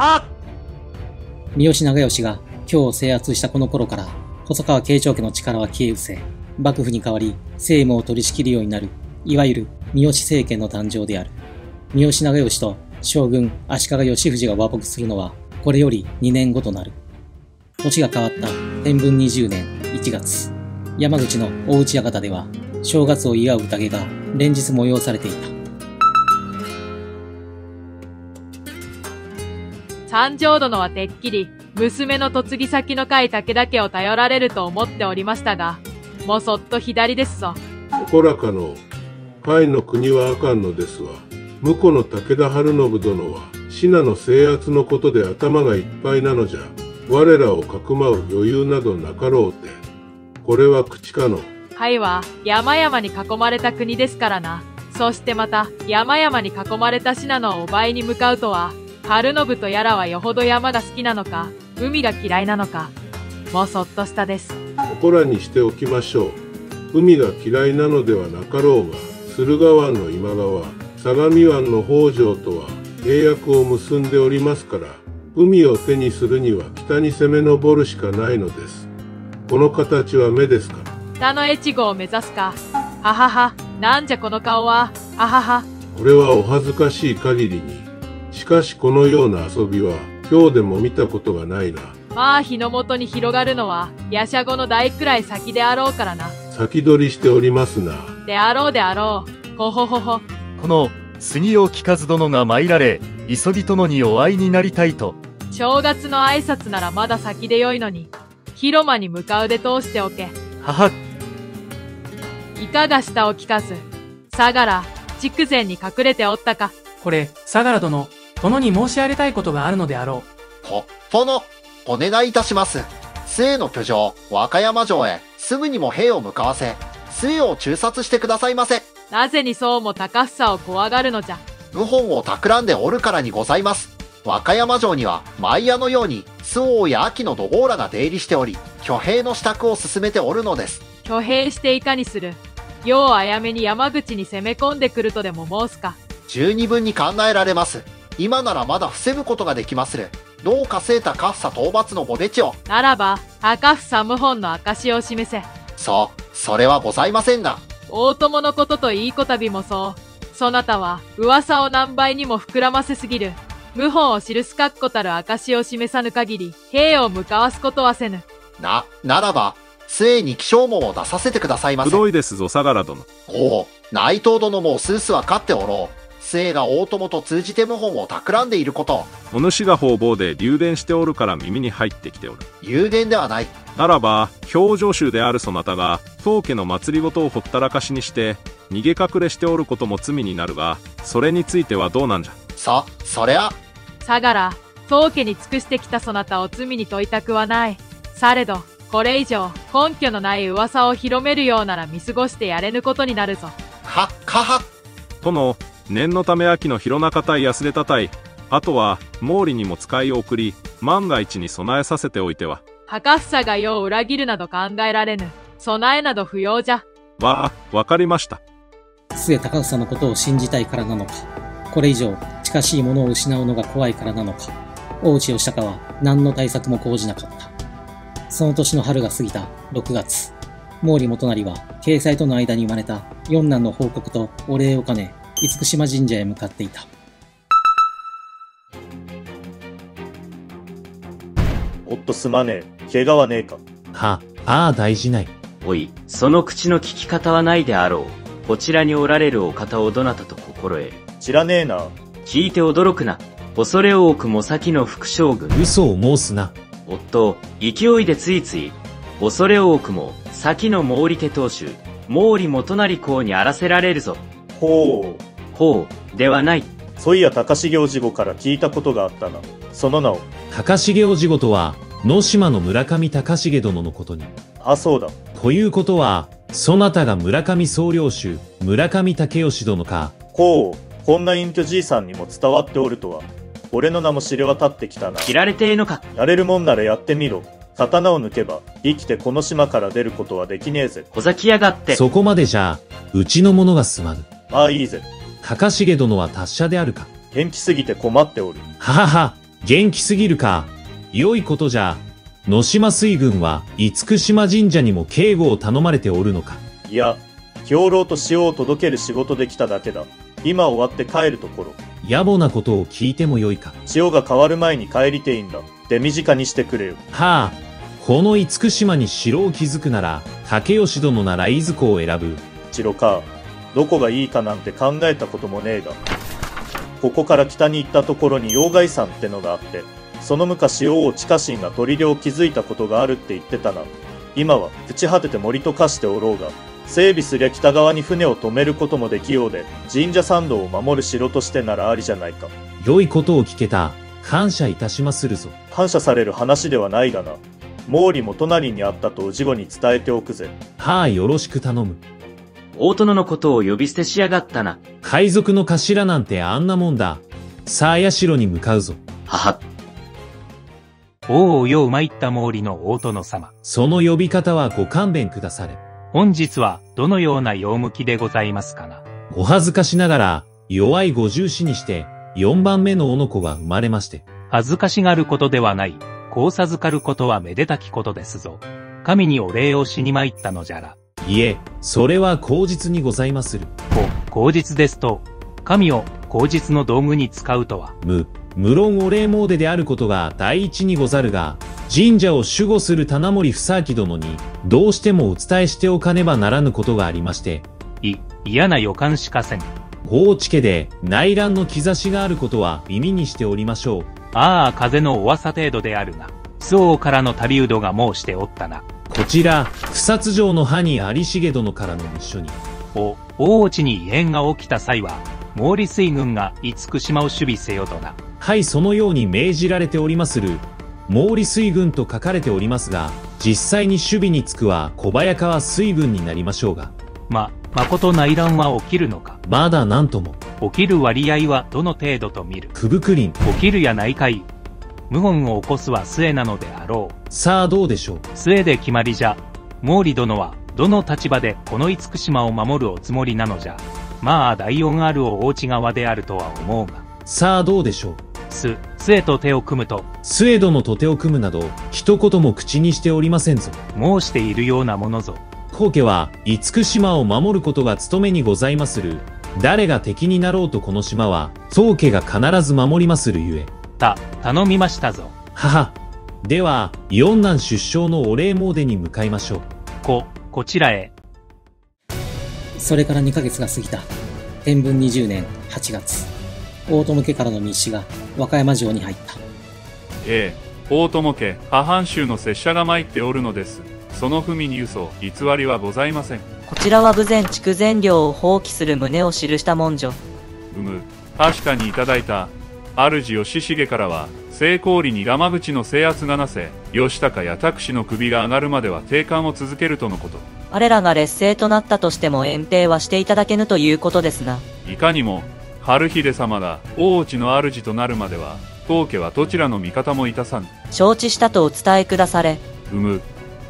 三好長慶が京を制圧したこの頃から、細川慶長家の力は消え失せ、幕府に代わり政務を取り仕切るようになる、いわゆる三好政権の誕生である。三好長慶と将軍足利義藤が和睦するのは、これより2年後となる。年が変わった天文20年1月、山口の大内館では、正月を祝う宴が連日催されていた。三条殿はてっきり、娘の嫁ぎ先の会武田家を頼られると思っておりましたが、もうそっと左ですぞ。おこらかの、甲斐の国はあかんのですわ。婿の武田晴信殿は、信濃制圧のことで頭がいっぱいなのじゃ。我らをかくまう余裕などなかろうて。これは口かの。海は山々に囲まれた国ですからな。そしてまた山々に囲まれた信濃を奪いに向かうとは、春信とやらはよほど山が好きなのか、海が嫌いなのか。もそっとしたです。ここらにしておきましょう。海が嫌いなのではなかろうが、駿河湾の今川、相模湾の北条とは契約を結んでおりますから、海を手にするには北に攻め上るしかないのです。この形は目ですか？北の越後を目指すか？ははは、なんじゃこの顔は。ははは。これはお恥ずかしい限りに。しかしこのような遊びは、今日でも見たことがないな。まあ日の元に広がるのは、ヤシャゴの代くらい先であろうからな。先取りしておりますな。であろうであろう。ほほほほ。この杉尾聞かず殿が参られ急ぎ殿にお会いになりたいと正月の挨拶ならまだ先でよいのに、広間に向かうで通しておけ。母いかがしたお聞かず。相良、筑前に隠れておったか。これ、相良殿、殿に申し上げたいことがあるのであろと、殿、お願いいたします。末の居城、和歌山城へ、すぐにも兵を向かわせ、末を中殺してくださいませ。なぜにそうも高房を怖がるのじゃ。謀反を企んでおるからにございます。和歌山城には、毎夜のように、周防や秋の怒号らが出入りしており、挙兵の支度を進めておるのです。挙兵していかにする。ようあやめに山口に攻め込んでくるとでも申すか。十二分に考えられます。今ならまだ防ぐことができまする。どう稼いだカフサ討伐のボデチを。ならば、赤房謀反の証を示せ。そう、それはございませんが。大友のことといいこたびもそう。そなたは、噂を何倍にも膨らませすぎる。謀反を記す確固たる証を示さぬ限り、兵を向かわすことはせぬ。な、ならば、末に気象門を出させてくださいませ。くどいですぞ、相良殿。おお、内藤殿もスースは勝っておろう。末が大友と通じて謀反を企んでいること。お主が方々で流伝しておるから耳に入ってきておる。流伝ではない。ならば、表情衆であるそなたが、当家の祭りごとをほったらかしにして、逃げ隠れしておることも罪になるが、それについてはどうなんじゃ？さ、そりゃ。相良、当家に尽くしてきたそなたを罪に問いたくはない。されど、これ以上、根拠のない噂を広めるようなら見過ごしてやれぬことになるぞ。は、かは。殿、念のため秋の広中対安出た対、あとは、毛利にも使いを送り、万が一に備えさせておいては。高房が世を裏切るなど考えられぬ。備えなど不要じゃ。わあ、わかりました。末高房のことを信じたいからなのか、これ以上近しいものを失うのが怖いからなのか、大内義高は何の対策も講じなかった。その年の春が過ぎた6月、毛利元就は、掲載との間に生まれた四男の報告とお礼を兼ね、厳島神社へ向かっていた。おっとすまねえ。怪我はねえか。は、ああ大事ない。おい、その口の聞き方はないであろう。こちらにおられるお方をどなたと心得。知らねえな。聞いて驚くな。恐れ多くも先の副将軍。嘘を申すな。おっと、勢いでついつい。恐れ多くも、先の毛利家当主、毛利元就公にあらせられるぞ。ほう。ほう、ではない。そういや高重おじごから聞いたことがあったな。その名を。高重おじごとは、野島の村上高重殿のことに。あ、そうだ。ということは、そなたが村上総領主、村上武義殿か。ほう、こんな隠居じいさんにも伝わっておるとは。俺の名も知れ渡ってきたな。知られてえのか。やれるもんならやってみろ。刀を抜けば、生きてこの島から出ることはできねえぜ。ほざきやがって。そこまでじゃ、うちの者がすまぬ。まあいいぜ。高重殿は達者であるか？元気すぎて困っておる。ははは、元気すぎるか。良いことじゃ。野島水軍は、厳島神社にも警護を頼まれておるのか？いや、兵糧と塩を届ける仕事で来ただけだ。今終わって帰るところ。野暮なことを聞いてもよいか？塩が変わる前に帰りていいんだ。手短にしてくれよ。はあ、この厳島に城を築くなら、竹吉殿ならいずこを選ぶ。城か。どこがいいかなんて考えたこともねえが。ここから北に行ったところに妖怪山ってのがあって、その昔王地下神が砦を築いたことがあるって言ってたな。今は朽ち果てて森と化しておろうが、整備すりゃ北側に船を止めることもできようで、神社参道を守る城としてならありじゃないか。良いことを聞けた。感謝いたしまするぞ。感謝される話ではないがな。毛利も隣にあったと氏子に伝えておくぜ。はあ、よろしく頼む。大殿のことを呼び捨てしやがったな。海賊の頭なんてあんなもんだ。さあ、社に向かうぞ。はは。王をよう参った毛利の大殿様。その呼び方はご勘弁くだされ。本日はどのような用向きでございますかな。お恥ずかしながら、弱い五十死にして、四番目のおの子が生まれまして。恥ずかしがることではない。こう授かることはめでたきことですぞ。神にお礼をしに参ったのじゃら。いえ、それは口実にございまする。こ、口実ですと、神を口実の道具に使うとは。む、無論お礼詣であることが第一にござるが、神社を守護する棚森房明殿に、どうしてもお伝えしておかねばならぬことがありまして。い、嫌な予感しかせん。高知家で内乱の兆しがあることは耳にしておりましょう。ああ、風のお噂程度であるが、周防からの旅うどが申しておったな。こちら、草津城の歯に有重殿からの密書に。お、大内に異変が起きた際は、毛利水軍が厳島を守備せよとな。はい、そのように命じられておりまする。毛利水軍と書かれておりますが、実際に守備につくは小早川水軍になりましょうが。ま、誠内乱は起きるのかまだ何とも。起きる割合はどの程度と見るくぶくりん。起きるやないかい。謀反を起こすは末なのであろう。さあどうでしょう？末で決まりじゃ。毛利殿は、どの立場でこの厳島を守るおつもりなのじゃ。まあ、大恩あるお大内側であるとは思うが。さあどうでしょう？す、末と手を組むと。末殿と手を組むなど、一言も口にしておりませんぞ。申しているようなものぞ。皇家は、厳島を守ることが務めにございまする。誰が敵になろうとこの島は、宗家が必ず守りまするゆえ。た、頼みましたぞ。はは。では、四男出生のお礼詣に向かいましょう。こ、こちらへ。それから2ヶ月が過ぎた。天文20年8月。大友家からの密使が和歌山城に入った。ええ、大友家、破藩州の拙者が参っておるのです。その文に嘘、偽りはございません。こちらは武前筑前領を放棄する旨を記した文書。うむ、確かにいただいた。主義重からは、成功裏に山口の制圧がなせ、義高や拓司の首が上がるまでは定款を続けるとのこと。我らが劣勢となったとしても遠征はしていただけぬということですな。いかにも、春秀様が大内の主となるまでは、当家はどちらの味方もいたさん。承知したとお伝えくだされ。うむ。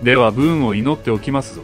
では文を祈っておきますぞ。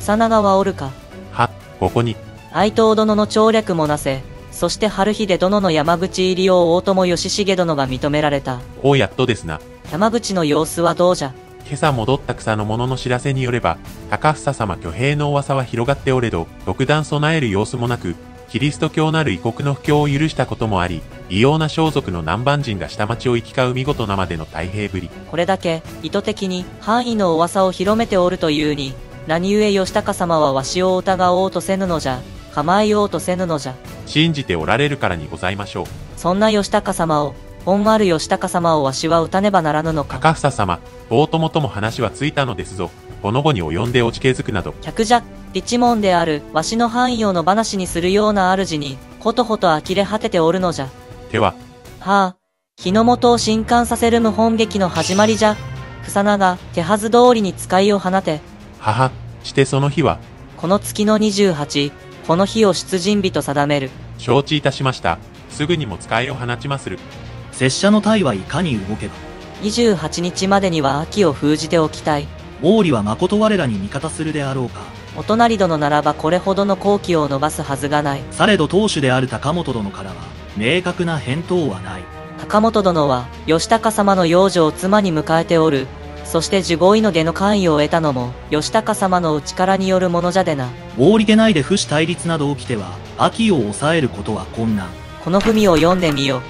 真田はおるか。は、ここに。愛藤殿の調略もなせ、そして春秀殿の山口入りを大友義重殿が認められた。おうやっとですな。山口の様子はどうじゃ？今朝戻った草の者の知らせによれば、高房様挙兵の噂は広がっておれど、特段備える様子もなく、キリスト教なる異国の布教を許したこともあり、異様な装束の南蛮人が下町を行き交う見事なまでの太平ぶり。これだけ、意図的に、範囲の噂を広めておるというに、何故義高様はわしを疑おうとせぬのじゃ、構えようとせぬのじゃ。信じておられるからにございましょう。そんな義高様を、本ある義高様をわしは打たねばならぬのか。高房様、大友とも話はついたのですぞ。この後に及んでおちけづくなど。客じゃ、一門である、わしの範囲を野放しにするような主に、ことほと呆れ果てておるのじゃ。手は。はあ、日の元を震撼させる無本劇の始まりじゃ。草長、手はず通りに使いを放て。はは、してその日は。この月の28、この日を出陣日と定める。承知いたしました。すぐにも使いを放ちまする。拙者の隊はいかに動けば。28日までには秋を封じておきたい。毛利は誠我らに味方するであろうか。お隣殿ならばこれほどの好機を伸ばすはずがない。されど当主である高本殿からは、明確な返答はない。高本殿は、義高様の養女を妻に迎えておる。そして守護医の出の関与を得たのも、義高様のお力によるものじゃでな。毛利家内で不死対立など起きては、秋を抑えることは困難。この文を読んでみよ。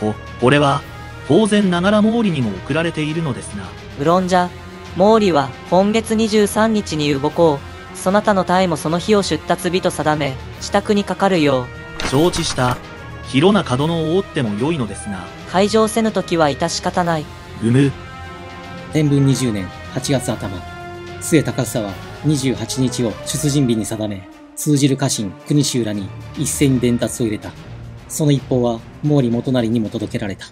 こ、これは、当然ながら毛利にも送られているのですな。無論じゃ、毛利は今月23日に動こう。そなたの隊もその日を出立日と定め、支度にかかるよう。承知した。広な角のを覆っても良いのですが。会場せぬ時は致し方ない。うむ。天文20年8月頭、末高房は28日を出陣日に定め、通じる家臣国衆らに一斉に伝達を入れた。その一報は毛利元就にも届けられた。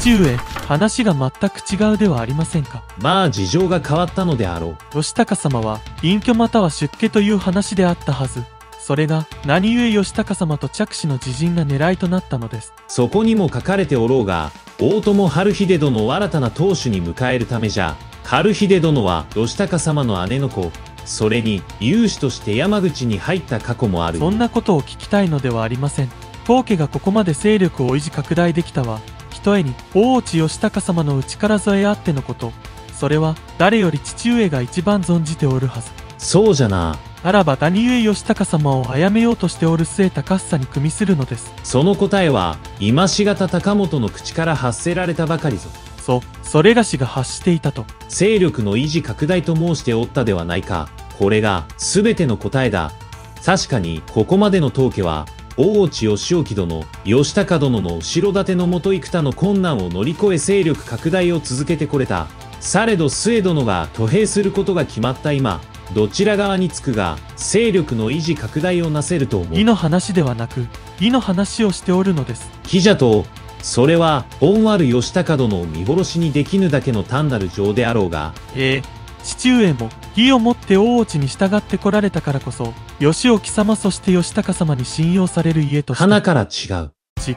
父上、話が全く違うではありませんか？まあ事情が変わったのであろう。義高様は隠居または出家という話であったはず。それが、何故義高様と着手の自陣が狙いとなったのです。そこにも書かれておろうが、大友春秀殿を新たな当主に迎えるためじゃ、春秀殿は義高様の姉の子、それに有志として山口に入った過去もある。そんなことを聞きたいのではありません。当家がここまで勢力を維持拡大できたは、ひとえに大内義高様の内から添えあってのこと。それは誰より父上が一番存じておるはず。そうじゃな。ならば何故義高様を殺めようとしておる末高須に組みするのです。その答えは、今しがた高本の口から発せられたばかりぞ。そ、それがしが発していたと。勢力の維持拡大と申しておったではないか。これが、すべての答えだ。確かに、ここまでの当家は、大内義興殿、義高殿の後ろ盾のもと幾多の困難を乗り越え勢力拡大を続けてこれた。されど末殿が挙兵することが決まった今、どちら側につくが、勢力の維持拡大をなせると思う。義の話ではなく、義の話をしておるのです。義じゃと、それは、恩ある義高殿を見殺しにできぬだけの単なる情であろうが。ええ、父上も、義をもって大内に従ってこられたからこそ、義興様そして義高様に信用される家として。花から違う。ち、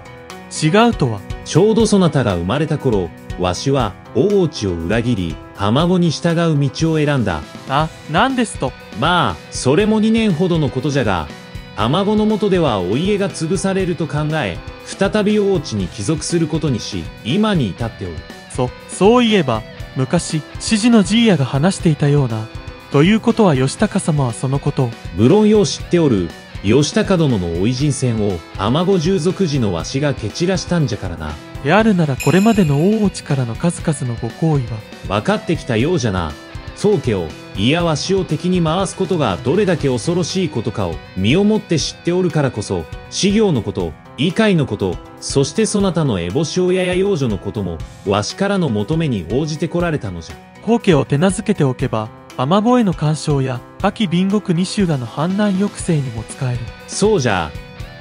違うとは。ちょうどそなたが生まれた頃、わしは、大内を裏切り、卵に従う道を選んだ。あ、なんですと？まあ、それも2年ほどのことじゃが、卵の元ではお家が潰されると考え、再び大内に帰属することにし、今に至っておる。そ、そういえば、昔、指示のじいやが話していたような。ということは義高様はそのことを。無論よう知っておる。義高殿の追い人戦を、天子従属時のわしが蹴散らしたんじゃからな。であるならこれまでの大内からの数々のご行為は。分かってきたようじゃな。宗家を、いやわしを敵に回すことがどれだけ恐ろしいことかを身をもって知っておるからこそ、修行のこと、異界のこと、そしてそなたの烏帽子親や幼女のことも、わしからの求めに応じてこられたのじゃ。皇家を手なずけておけば、雨声の干渉や、秋隣国二州がの反乱抑制にも使える。そうじゃ。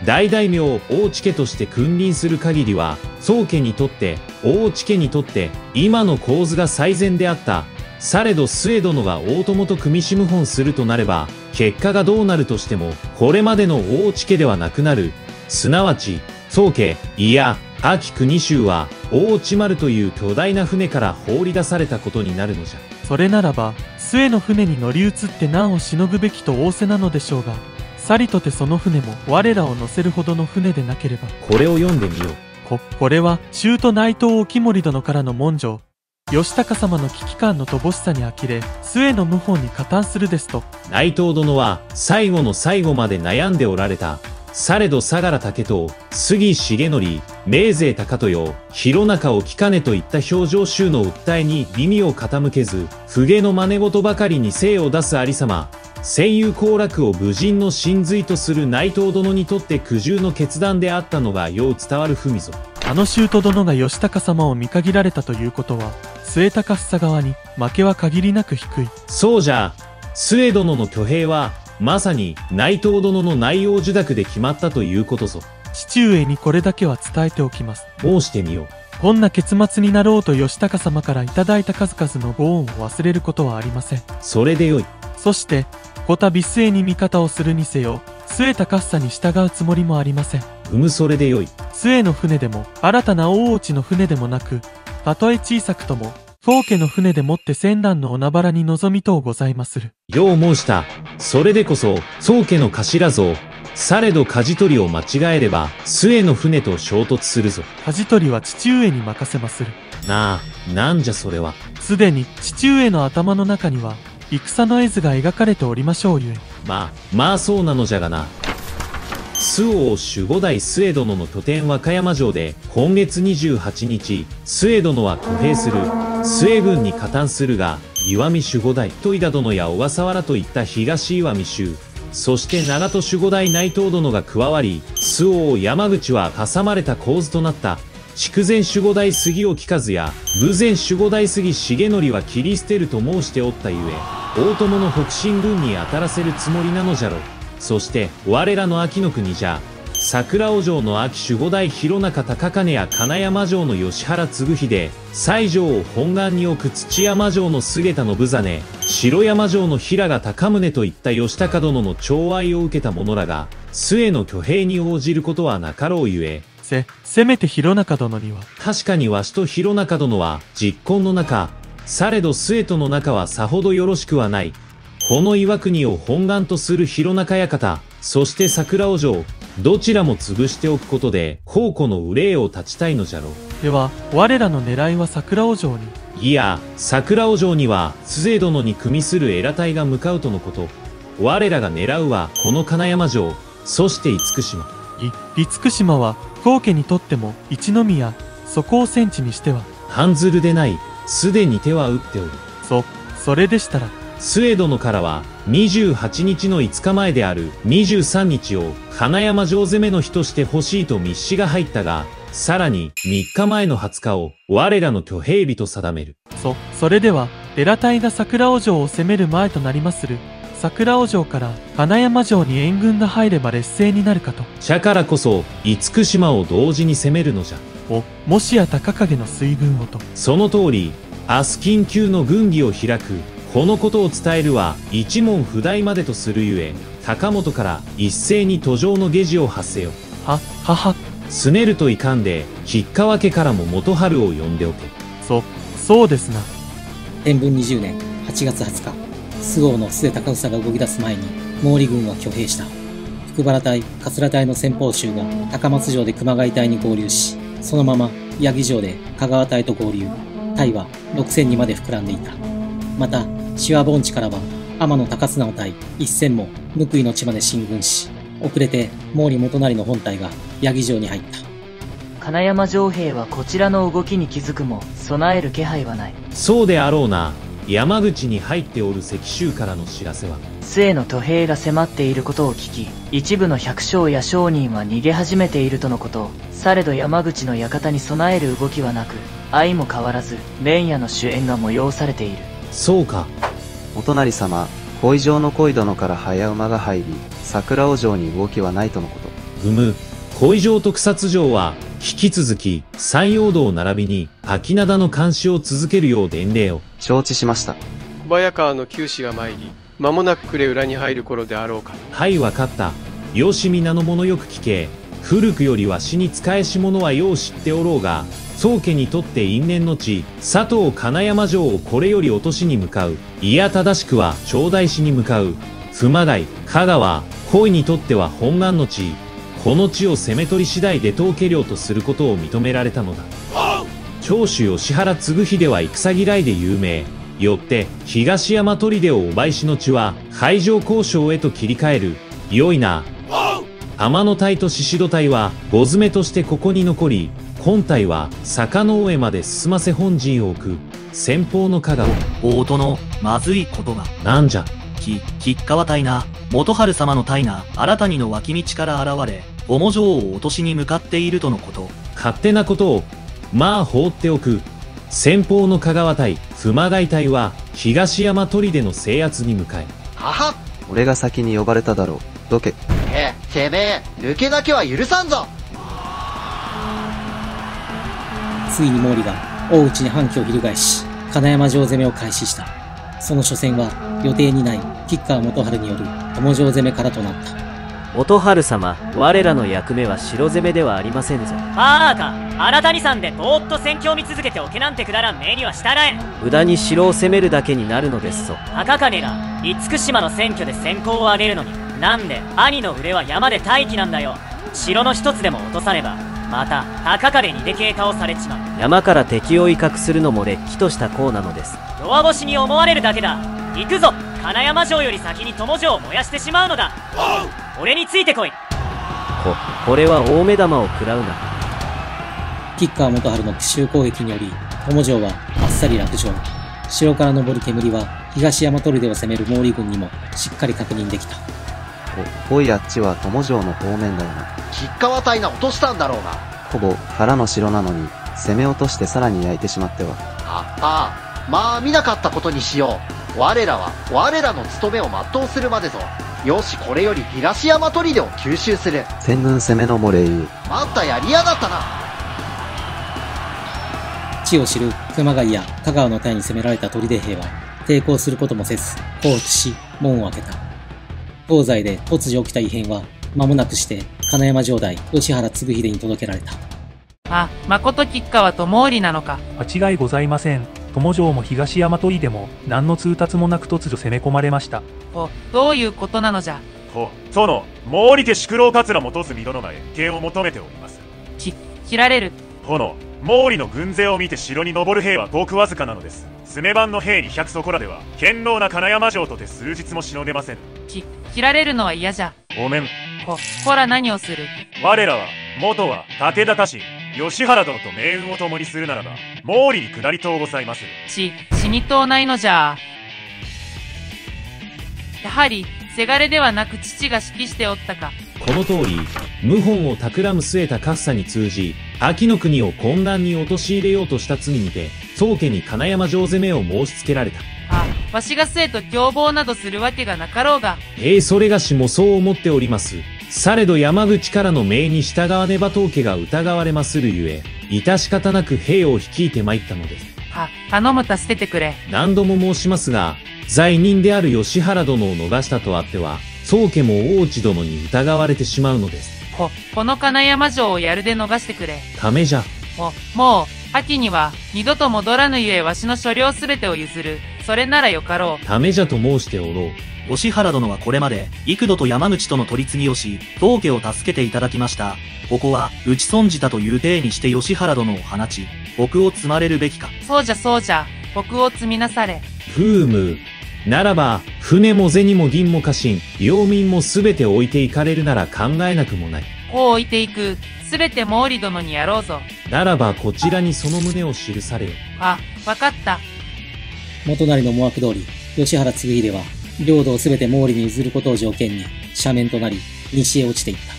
大大名大地家として君臨する限りは、宗家にとって、大地家にとって、今の構図が最善であった。されど末殿が大友と組みし謀反するとなれば、結果がどうなるとしても、これまでの大地家ではなくなる。すなわち、宗家、いや、秋国衆は、大内丸という巨大な船から放り出されたことになるのじゃ。それならば、末の船に乗り移って難をしのぐべきと仰せなのでしょうが、さりとてその船も我らを乗せるほどの船でなければ。これを読んでみよう。こ、これは、中途内藤沖森殿からの文書。義高様の危機感の乏しさに呆れ、末の謀反に加担するですと。内藤殿は、最後の最後まで悩んでおられた。されど相良武藤、杉重則、明勢高豊、弘中を聞かねといった表情集の訴えに耳を傾けず、不下の真似事ばかりに精を出すありさま、戦友行楽を武人の真髄とする内藤殿にとって苦渋の決断であったのがよう伝わる文ぞ。あの舅殿が義高様を見限られたということは、末高房側に負けは限りなく低い。そうじゃ、末殿の挙兵は、まさに内藤殿の内容受諾で決まったということぞ。父上にこれだけは伝えておきます。申してみよう。こんな結末になろうと義高様からいただいた数々のご恩を忘れることはありません。それでよい。そして、こたび末に味方をするにせよ、末高房に従うつもりもありません。うむそれでよい。末の船でも、新たな大内の船でもなく、たとえ小さくとも、宗家の船でもって船団の海原に臨みとうございまする。よう申した。それでこそ、宗家の頭ぞ。されど舵取りを間違えれば、末の船と衝突するぞ。舵取りは父上に任せまする。なあ、なんじゃそれは。すでに父上の頭の中には、戦の絵図が描かれておりましょうゆえ。まあ、まあそうなのじゃがな。周王守護代末殿の拠点和歌山城で今月28日、末殿は挙兵する。末軍に加担するが、岩見守護代、戸井田殿や小笠原といった東岩見州、そして長門守護代内藤殿が加わり、周王山口は挟まれた構図となった。筑前守護代杉を聞かずや、武前守護代杉重則は切り捨てると申しておったゆえ、大友の北進軍に当たらせるつもりなのじゃろ。そして、我らの秋の国じゃ、桜尾城の秋守護代広中高兼や金山城の吉原嗣秀、西条を本願に置く土山城の菅田信実、城山城の平賀高宗といった義高殿の寵愛を受けた者らが、末の挙兵に応じることはなかろうゆえ、せ、せめて広中殿には。確かにわしと広中殿は、実婚の中、されど末との仲はさほどよろしくはない。この岩国を本願とする広中館、そして桜尾城、どちらも潰しておくことで、宝庫の憂いを断ちたいのじゃろう。では、我らの狙いは桜尾城に。いや、桜尾城には、鈴江殿に組みする偉隊が向かうとのこと。我らが狙うは、この金山城、そして厳島。い、厳島は、高家にとっても、一宮、そこを戦地にしては。半ずるでない、すでに手は打っておる。そ、それでしたら。スエ殿からは、28日の5日前である23日を金山城攻めの日として欲しいと密使が入ったが、さらに3日前の20日を我らの挙兵日と定める。そ、それでは、エラ隊が桜尾城を攻める前となりまする。桜尾城から金山城に援軍が入れば劣勢になるかと。じゃからこそ、厳島を同時に攻めるのじゃ。お、もしや高影の水軍をと。その通り、明日緊急の軍議を開く。このことを伝えるは一問不代までとするゆえ、高本から一斉に途上の下事を発せよ。は、はは。すねるといかんで、吉川家からも元春を呼んでおけ。そ、そうですな。天文20年8月20日、菅生の須高房が動き出す前に、毛利軍は挙兵した。福原隊、桂隊の先鋒衆が高松城で熊谷隊に合流し、そのまま八木城で香川隊と合流。隊は6000にまで膨らんでいた。また、シワ盆地からは天野高綱の隊一戦も報いの地まで進軍し、遅れて毛利元就の本隊が八木城に入った。金山城兵はこちらの動きに気づくも、備える気配はない。そうであろうな。山口に入っておる石州からの知らせは。末の挙兵が迫っていることを聞き、一部の百姓や商人は逃げ始めているとのこと。されど山口の館に備える動きはなく、相も変わらず、連夜の主演が催されている。そうか。元成様、恋城の恋殿から早馬が入り、桜尾城に動きはないとのこと。ふむ、恋城と草津城は、引き続き、山陽道並びに、秋灘の監視を続けるよう伝令を。承知しました。小早川の九死が参り、間もなく暮れ裏に入る頃であろうか。はい、わかった。よし皆の者よく聞け。古くよりわしに仕えし者はよう知っておろうが、宗家にとって因縁の地、佐藤金山城をこれより落としに向かう。いや正しくは、頂戴しに向かう。熊谷、香川、恋にとっては本願の地。この地を攻め取り次第で当家領とすることを認められたのだ。長州吉原嗣秀は戦嫌いで有名。よって、東山砦をお倍しの地は、海上交渉へと切り替える。良いな。天野隊と宍戸隊は、五詰めとしてここに残り、本隊は、坂の上まで進ませ本陣を置く。先方の香川。大殿、まずいことが。なんじゃ。き、吉川隊な、元春様の隊が、新たにの脇道から現れ、主城を落としに向かっているとのこと。勝手なことを、まあ放っておく。先方の香川隊、熊谷隊は、東山砦の制圧に向かえ。はは俺が先に呼ばれただろう。どけ。え、てめえ、抜けだけは許さんぞついに毛利が大内に反旗を翻し、金山城攻めを開始した。その初戦は予定にない吉川元春による友城攻めからとなった。元春様、我らの役目は城攻めではありませんぞ。はあか、あなたにさんでぼーっと戦況を見続けておけなんてくだらん目にはしたらえん。無駄に城を攻めるだけになるのですぞ。高影が、厳島の選挙で先行を上げるのに、なんで、兄の腕は山で待機なんだよ。城の一つでも落とさねば、また、高影にでけえ顔されちまう。山から敵を威嚇するのもれっきとした功なのです。弱腰に思われるだけだ。行くぞ金山城より先に友城を燃やしてしまうのだ俺についてこいこ、これは大目玉を食らうな。吉川元春の奇襲攻撃により、友城はあっさり落城。城から昇る煙は東山砦を攻める毛利軍にもしっかり確認できた。お、おいあっちは友城の方面だよな。吉川隊が落としたんだろうが。ほぼ腹の城なのに、攻め落としてさらに焼いてしまっては。あ、ああ、まあ見なかったことにしよう。我らは我らの務めを全うするまでぞよしこれより東山砦を吸収する戦軍攻めの漏れ。またやりやがったな地を知る熊谷や香川の隊に攻められた砦兵は抵抗することもせず放置し門を開けた東西で突如起きた異変は間もなくして金山城代吉原嗣秀に届けられたあ、誠吉川と毛利なのか。間違いございません。友城も東大和砦も何の通達もなく突如攻め込まれました。お、どういうことなのじゃ？ほ、殿、毛利家宿老桂元住殿が謁見を求めております。き、切られる。殿、毛利の軍勢を見て城に登る兵はごくわずかなのです。詰め番の兵200そこらでは、堅牢な金山城とて数日もしのげません。き、切られるのは嫌じゃ。ごめん。ほ、ほら何をする？我らは、元は武田家臣、吉原殿と命運を共にするならば、毛利に下りとうございまする。ち、死にとうないのじゃ。やはり、せがれではなく父が指揮しておったか。この通り、謀反を企む末田カフサに通じ、秋の国を混乱に陥れようとした罪にて、宗家に金山城攻めを申し付けられた。あ、わしが末と共謀などするわけがなかろうが。ええそれがしもそう思っております。されど山口からの命に従わねば当家が疑われまするゆえ、致し方なく兵を率いて参ったのです。は、頼むた捨ててくれ。何度も申しますが、罪人である吉原殿を逃したとあっては、宗家も大内殿に疑われてしまうのです。こ、この金山城をやるで逃してくれ。ためじゃ。も、もう、秋には、二度と戻らぬゆえわしの所領すべてを譲る。それならよかろう。ためじゃと申しておろう。吉原殿はこれまで、幾度と山口との取り次ぎをし、当家を助けていただきました。ここは、打ち損じたという体にして吉原殿を放ち、僕を積まれるべきか。そうじゃそうじゃ。僕を積みなされ。ふうむ。ならば、船も銭も銀も家臣、領民もすべて置いていかれるなら考えなくもない。こう置いていく。すべて毛利殿にやろうぞ。ならばこちらにその旨を記されよ。あ、わかった。元就の思惑通り、吉原嗣秀は、領土をすべて毛利に譲ることを条件に、斜面となり、西へ落ちていった。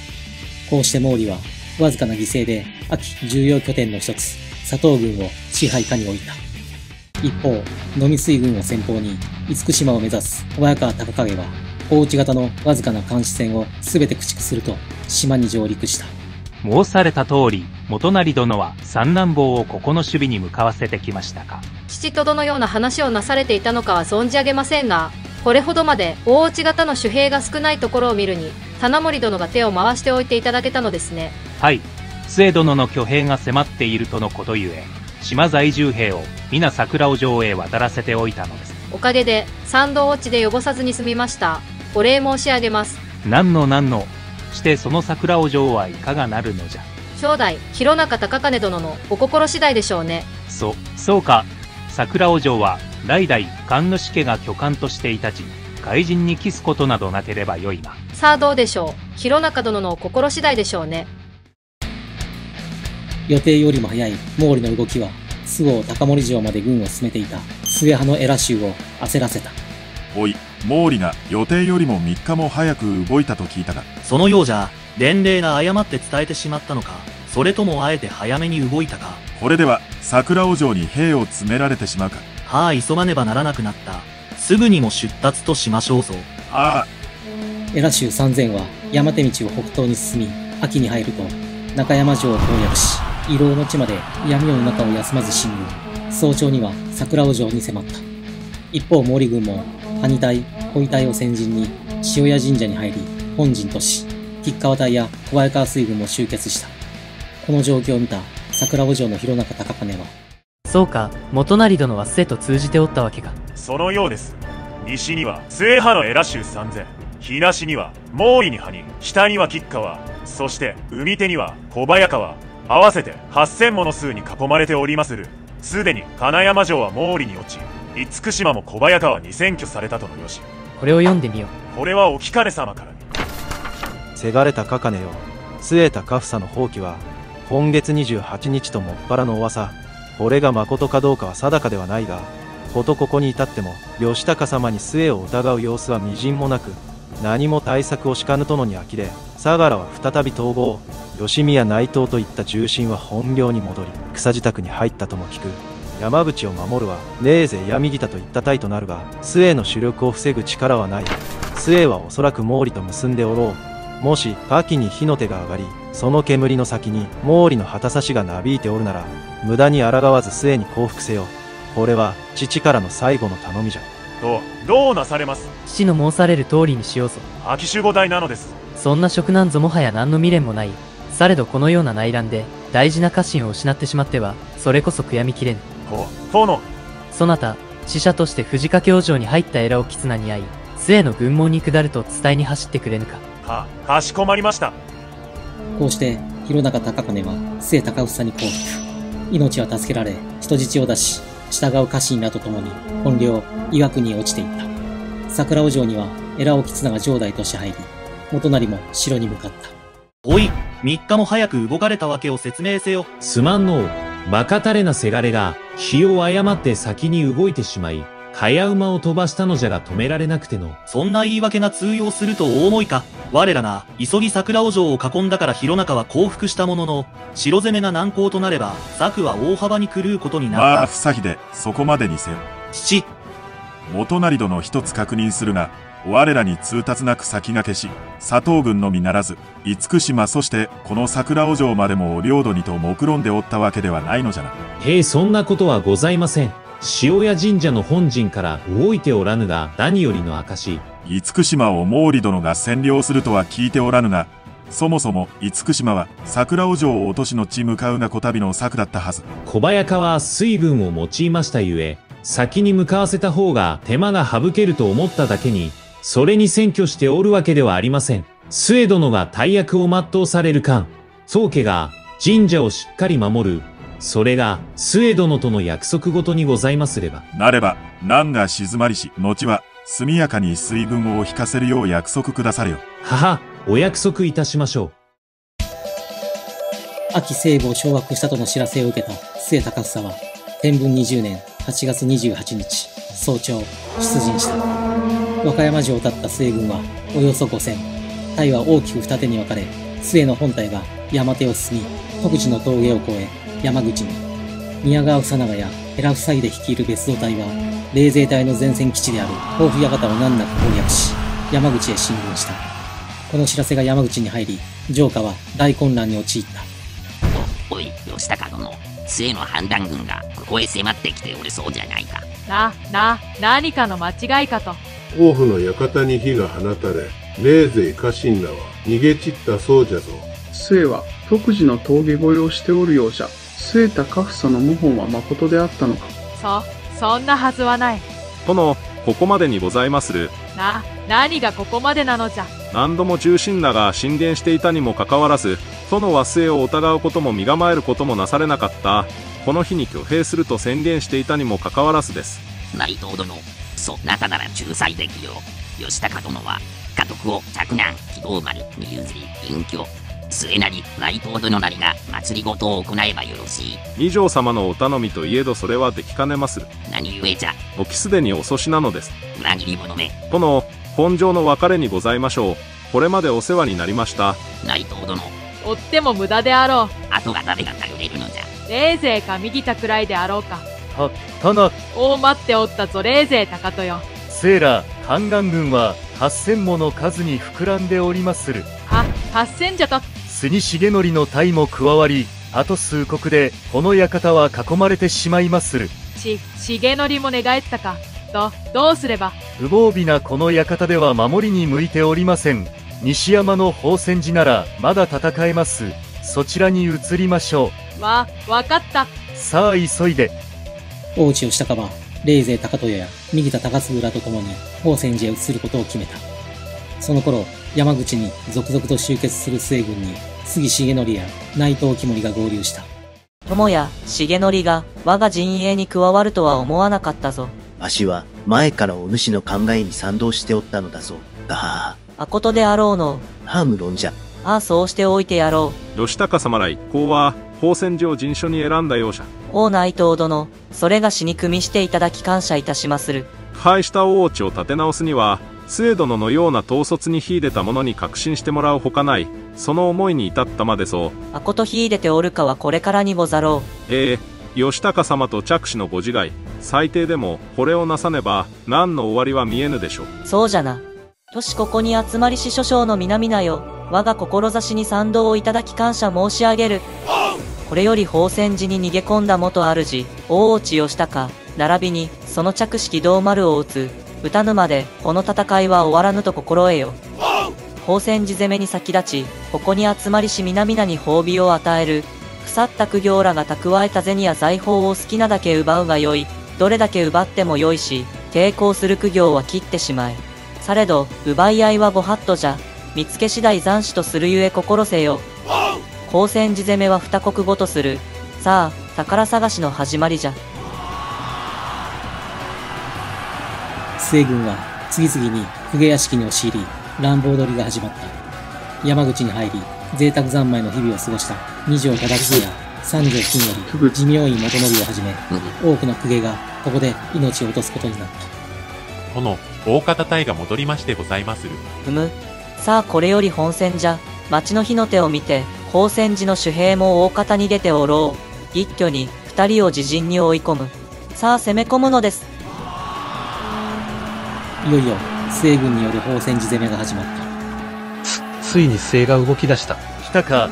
こうして毛利は、わずかな犠牲で、秋重要拠点の一つ、佐藤軍を支配下に置いた。一方、野見水軍を先方に、厳島を目指す小早川隆景は、大内型のわずかな監視船をすべて駆逐すると、島に上陸した。申された通り、元就殿は三男坊をここの守備に向かわせてきましたか。父とどのような話をなされていたのかは存じ上げませんが、これほどまで大内型の守兵が少ないところを見るに、棚森殿が手を回しておいていただけたのですね。はい。末殿の挙兵が迫っているとのことゆえ、島在住兵を皆桜尾城へ渡らせておいたのです。おかげで、参道落ちで汚さずに済みました。お礼申し上げます。何の何の、してその桜尾城はいかがなるのじゃ。正代、広中高兼殿のお心次第でしょうね。そ、そうか。桜尾城は、代々神主家が巨漢としていたち、外人に帰すことなどなければよいが。さあどうでしょう？広中殿のお心次第でしょうね。予定よりも早い毛利の動きは、周防高森城まで軍を進めていた末派のエラ州を焦らせた。おい、毛利が予定よりも3日も早く動いたと聞いたが。そのようじゃ、伝令が誤って伝えてしまったのか、それともあえて早めに動いたか。これでは、桜尾城に兵を詰められてしまうか。はあ、急がねばならなくなった。すぐにも出立としましょうぞ。ああ。エラ州3000は山手道を北東に進み、秋に入ると、中山城を攻略し、異老の地まで闇夜の中を休まず進軍。早朝には桜尾城に迫った。一方毛利軍も、埴隊、小隊を先陣に、塩谷神社に入り、本陣とし、吉川隊や小早川水軍も集結した。この状況を見た桜尾城の広中高兼は、そうか、元就殿は末と通じておったわけか。そのようです。西には末派のエラ州3000、東には毛利に埴、北には吉川、そして海手には小早川、合わせて8000もの数に囲まれておりまする。すでに金山城は毛利に落ち、厳島も小早川に占拠されたとのよし。これを読んでみよう。これはお聞かね様からに。せがれたかかねよ、末田かふさの放棄は、今月28日ともっぱらの噂。これが誠かどうかは定かではないが、ことここに至っても、義高様に末を疑う様子はみじんもなく、何も対策をしかぬ殿に呆れ、相良は再び統合、吉宮内藤といった重臣は本領に戻り、草自宅に入ったとも聞く。山口を守るは、レーゼや右田といった隊となるが、末の主力を防ぐ力はない。末はおそらく毛利と結んでおろう。もし、秋に火の手が上がり、その煙の先に毛利の旗差しがなびいておるなら、無駄に抗わず末に降伏せよ。これは、父からの最後の頼みじゃ。と、どうなされます？父の申される通りにしようぞ。秋守護隊なのです。そんな職なんぞもはや何の未練もない。されどこのような内乱で、大事な家臣を失ってしまっては、それこそ悔やみきれぬ。と、殿。そなた、使者として藤掛京城に入ったエラを絆に会い、末の軍門に下ると伝えに走ってくれぬか。か、かしこまりました。こうして、広中高金は末高房に降伏。命は助けられ、人質を出し、従う家臣らと共に本領、岩国に落ちていった。桜尾城には、エラオキツナが城代として入り、元成も城に向かった。おい、三日も早く動かれたわけを説明せよ。すまんのう。バカたれなせがれが、日を誤って先に動いてしまい、かや馬を飛ばしたのじゃが止められなくての。そんな言い訳が通用するとお思いか？我らが、急ぎ桜尾城を囲んだから広中は降伏したものの、城攻めが難航となれば、策は大幅に狂うことになった。まあ、ふさひで、そこまでにせよ。父。元成殿一つ確認するが、我らに通達なく先駆けし、佐藤軍のみならず、厳島そして、この桜尾城までも領土にと目論んでおったわけではないのじゃな。へえ、そんなことはございません。塩谷神社の本陣から動いておらぬが何よりの証。厳島を毛利殿が占領するとは聞いておらぬが、そもそも、厳島は、桜尾城を落としの地向かうなこたびの策だったはず。小早川は水分を用いましたゆえ、先に向かわせた方が手間が省けると思っただけに、それに占拠しておるわけではありません。末殿が大役を全うされる間、宗家が神社をしっかり守る、それが末殿との約束ごとにございますれば。なれば、難が静まりし、後は、速やかに水軍を引かせるよう約束くだされよ。はは、お約束いたしましょう。秋西部を掌握したとの知らせを受けた末高房は、天文20年8月28日、早朝、出陣した。和歌山城を立った末軍はおよそ5000。隊は大きく二手に分かれ、末の本隊が山手を進み、徳地の峠を越え、山口に。宮川房長やヘラフサイで率いる別動隊は、冷勢隊の前線基地である甲府館を難なく攻略し、山口へ進軍した。この知らせが山口に入り、城下は大混乱に陥った。おい、吉高殿、末の反乱軍がここへ迫ってきておるそうじゃないか。な、な、何かの間違いかと。甲府の館に火が放たれ、冷勢家臣らは逃げ散ったそうじゃぞ。末は徳寺の峠越えをしておるようじゃ。末田カフサの謀反は誠であったのか？そ、そんなはずはない。殿、ここまでにございまする。な、何がここまでなのじゃ。何度も重臣らが進言していたにもかかわらず、殿は末を疑うことも身構えることもなされなかった。この日に挙兵すると宣言していたにもかかわらずです。内藤殿、そなたなら仲裁できよう。吉高殿は、家督を嫡男、木道丸に譲り、隠居。末なり、内藤殿なりが祭りごとを行えばよろしい。二条様のお頼みといえどそれはできかねまする。何故じゃ。時すでに遅しなのです。裏切り者め。殿、本上の別れにございましょう。これまでお世話になりました。内藤殿、追っても無駄であろう。後が誰が頼れるのじゃ。冷勢か右田くらいであろうか。た、殿、大待っておったぞ冷勢高豊。セーラ、反乱軍は8000もの数に膨らんでおりまする。は、8000じゃと。杉重則の隊も加わり、あと数国で、この館は囲まれてしまいまする。ち、重則も寝返ったか。と、どうすれば？無防備なこの館では守りに向いておりません。西山の宝泉寺なら、まだ戦えます。そちらに移りましょう。わ、わかった。さあ、急いで。大内義高は、冷勢高豊や右田高嗣らと共に宝泉寺へ移ることを決めた。その頃、山口に続々と集結する西軍に、杉重則や内藤木森が合流した。友や重則が我が陣営に加わるとは思わなかったぞ。わしは前からお主の考えに賛同しておったのだぞ。がはあことであろうの。は無論じゃ。ああそうしておいてやろ吉高様ら一行は、宝泉寺を陣所に選んだ容赦。う。王内藤殿、それがしに組みしていただき感謝いたしまする。腐敗した大内を立て直すには、末殿のような統率に秀でた者に確信してもらうほかない。その思いに至ったまでそう。あこと秀でておるかはこれからにござろええ義高様と着手のご自害最低でもこれをなさねば何の終わりは見えぬでしょうそうじゃな。よしここに集まりし諸将の皆々よ。我が志に賛同をいただき感謝申し上げる。これより宝泉寺に逃げ込んだ元主、大内義高、並びに、その着式銅丸を撃つ、歌沼で、この戦いは終わらぬと心得よ。宝泉寺攻めに先立ち、ここに集まりし皆々に褒美を与える。腐った苦行らが蓄えた銭や財宝を好きなだけ奪うがよい。どれだけ奪ってもよいし、抵抗する苦行は切ってしまえ。されど、奪い合いはご法度じゃ。見つけ次第斬首とするゆえ心せよ。宝泉寺攻めは二国ごとする。さあ、宝探しの始まりじゃ。末軍は次々に公家屋敷に押し入り、乱暴取りが始まった。山口に入り、贅沢三昧の日々を過ごした二条忠次や三条金より、地名院元則をはじめ、多くの公家がここで命を落とすことになった。殿、大方隊が戻りましてございまする。ふむ。さあこれより本戦じゃ。町の火の手を見て、宝泉寺の守兵も大方に出ておろう。一挙に二人を自陣に追い込む。さあ攻め込むのです。いよいよ、末軍による宝泉寺攻めが始まった。ついに末が動き出した。来たか。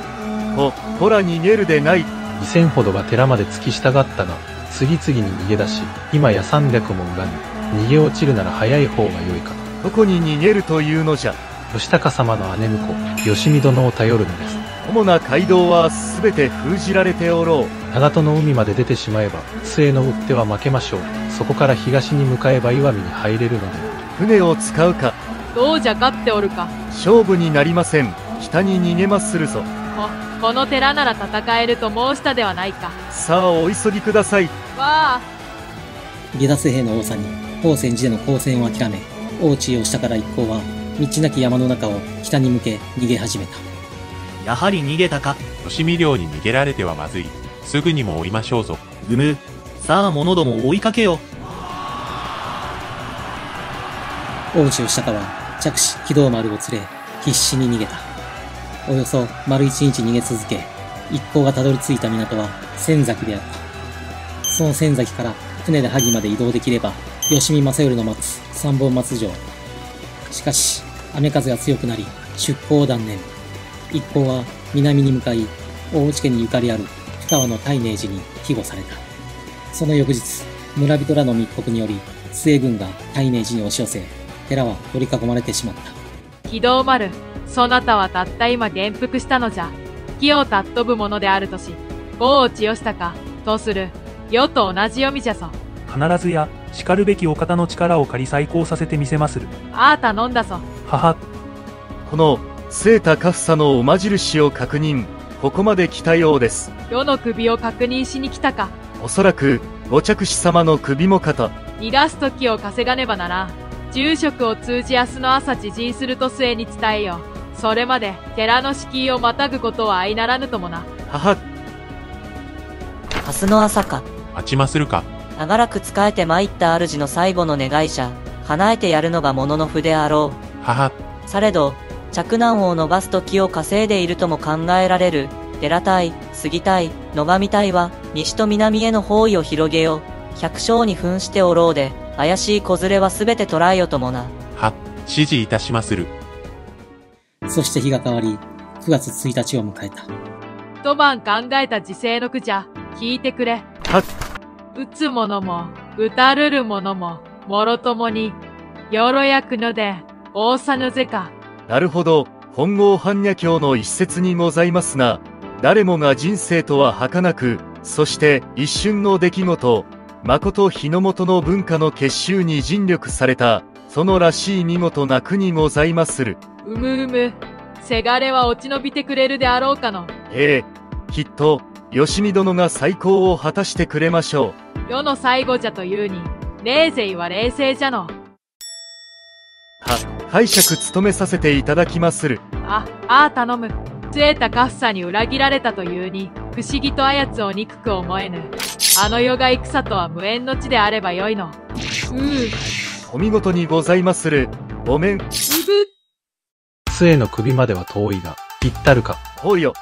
ほ、ほら逃げるでない。2000ほどが寺まで突き従ったが、次々に逃げ出し、今や300も恨み、逃げ落ちるなら早い方が良いかどこに逃げるというのじゃ。と。義高様の姉婿、義見殿を頼るのです。主な街道はすべて封じられておろう。長門の海まで出てしまえば、末の追っては負けましょう。そこから東に向かえば岩見に入れるので。船を使うか。どうじゃ勝っておるか。勝負になりません。北に逃げまするぞ。こ、この寺なら戦えると申したではないか。さあ、お急ぎください。わあ。下脱兵の王さんに、宝泉寺での交戦を諦め、大地義高ら一行は、道なき山の中を北に向け逃げ始めた。やはり逃げたか。吉見領に逃げられてはまずい。すぐにも追いましょうぞ。うむ。さあ、者ども追いかけよ。大内義高は着手軌道丸を連れ、必死に逃げた。およそ丸一日逃げ続け、一行がたどり着いた港は仙崎であった。その仙崎から船で萩まで移動できれば、吉見正頼の待つ三本松城。しかし、雨風が強くなり、出港を断念。一行は南に向かい、大内家にゆかりある深川の大寧寺に庇護された。その翌日、村人らの密告により、末軍が大寧寺に押し寄せ、寺は取り囲まれてしまった。軌道丸、そなたはたった今元服したのじゃ。木を尊ぶものであるとし、大内義高、とする、世と同じ読みじゃぞ。必ずや、叱るべきお方の力を借り再興させてみせまする。ああ頼んだぞ。はは。この、聖高房のおま印を確認。ここまで来たようです。世の首を確認しに来たか。おそらく、ご着手様の首もかと。逃がす時を稼がねばならん。住職を通じ明日の朝自陣すると末に伝えよ。それまで、寺の敷居をまたぐことは相ならぬともな。はは。明日の朝か。待ちまするか。長らく仕えて参った主の最後の願いじゃ。叶えてやるのが物の筆あろう。はは。されど、着難を伸ばす時を稼いでいるとも考えられる。寺隊、杉隊、野上隊は、西と南への方位を広げよ。百姓に扮しておろうで、怪しい子連れはすべて捕らえよともな。は、指示いたしまする。そして日が変わり、9月1日を迎えた。一晩考えた時世の句じゃ、聞いてくれ。は打つ者も、打たるる者も、もろともに、よろやくので、大さぬぜか。なるほど、本郷般若経の一節にございますな。誰もが人生とは儚く、そして一瞬の出来事、誠日の元の文化の結集に尽力された、そのらしい見事な句にございまする。うむうむ、せがれは落ち延びてくれるであろうかの。ええ、きっと、吉見殿が最高を果たしてくれましょう。世の最後じゃというに、冷静は冷静じゃの。は、拝借務めさせていただきまする。あ、ああ頼む。杖田カフサに裏切られたというに、不思議とあやつを憎く思えぬ。あの世が戦とは無縁の地であればよいの。うう。お見事にございまする。ごめん。うぶ杖の首までは遠いが、ぴったるか。ほうよ。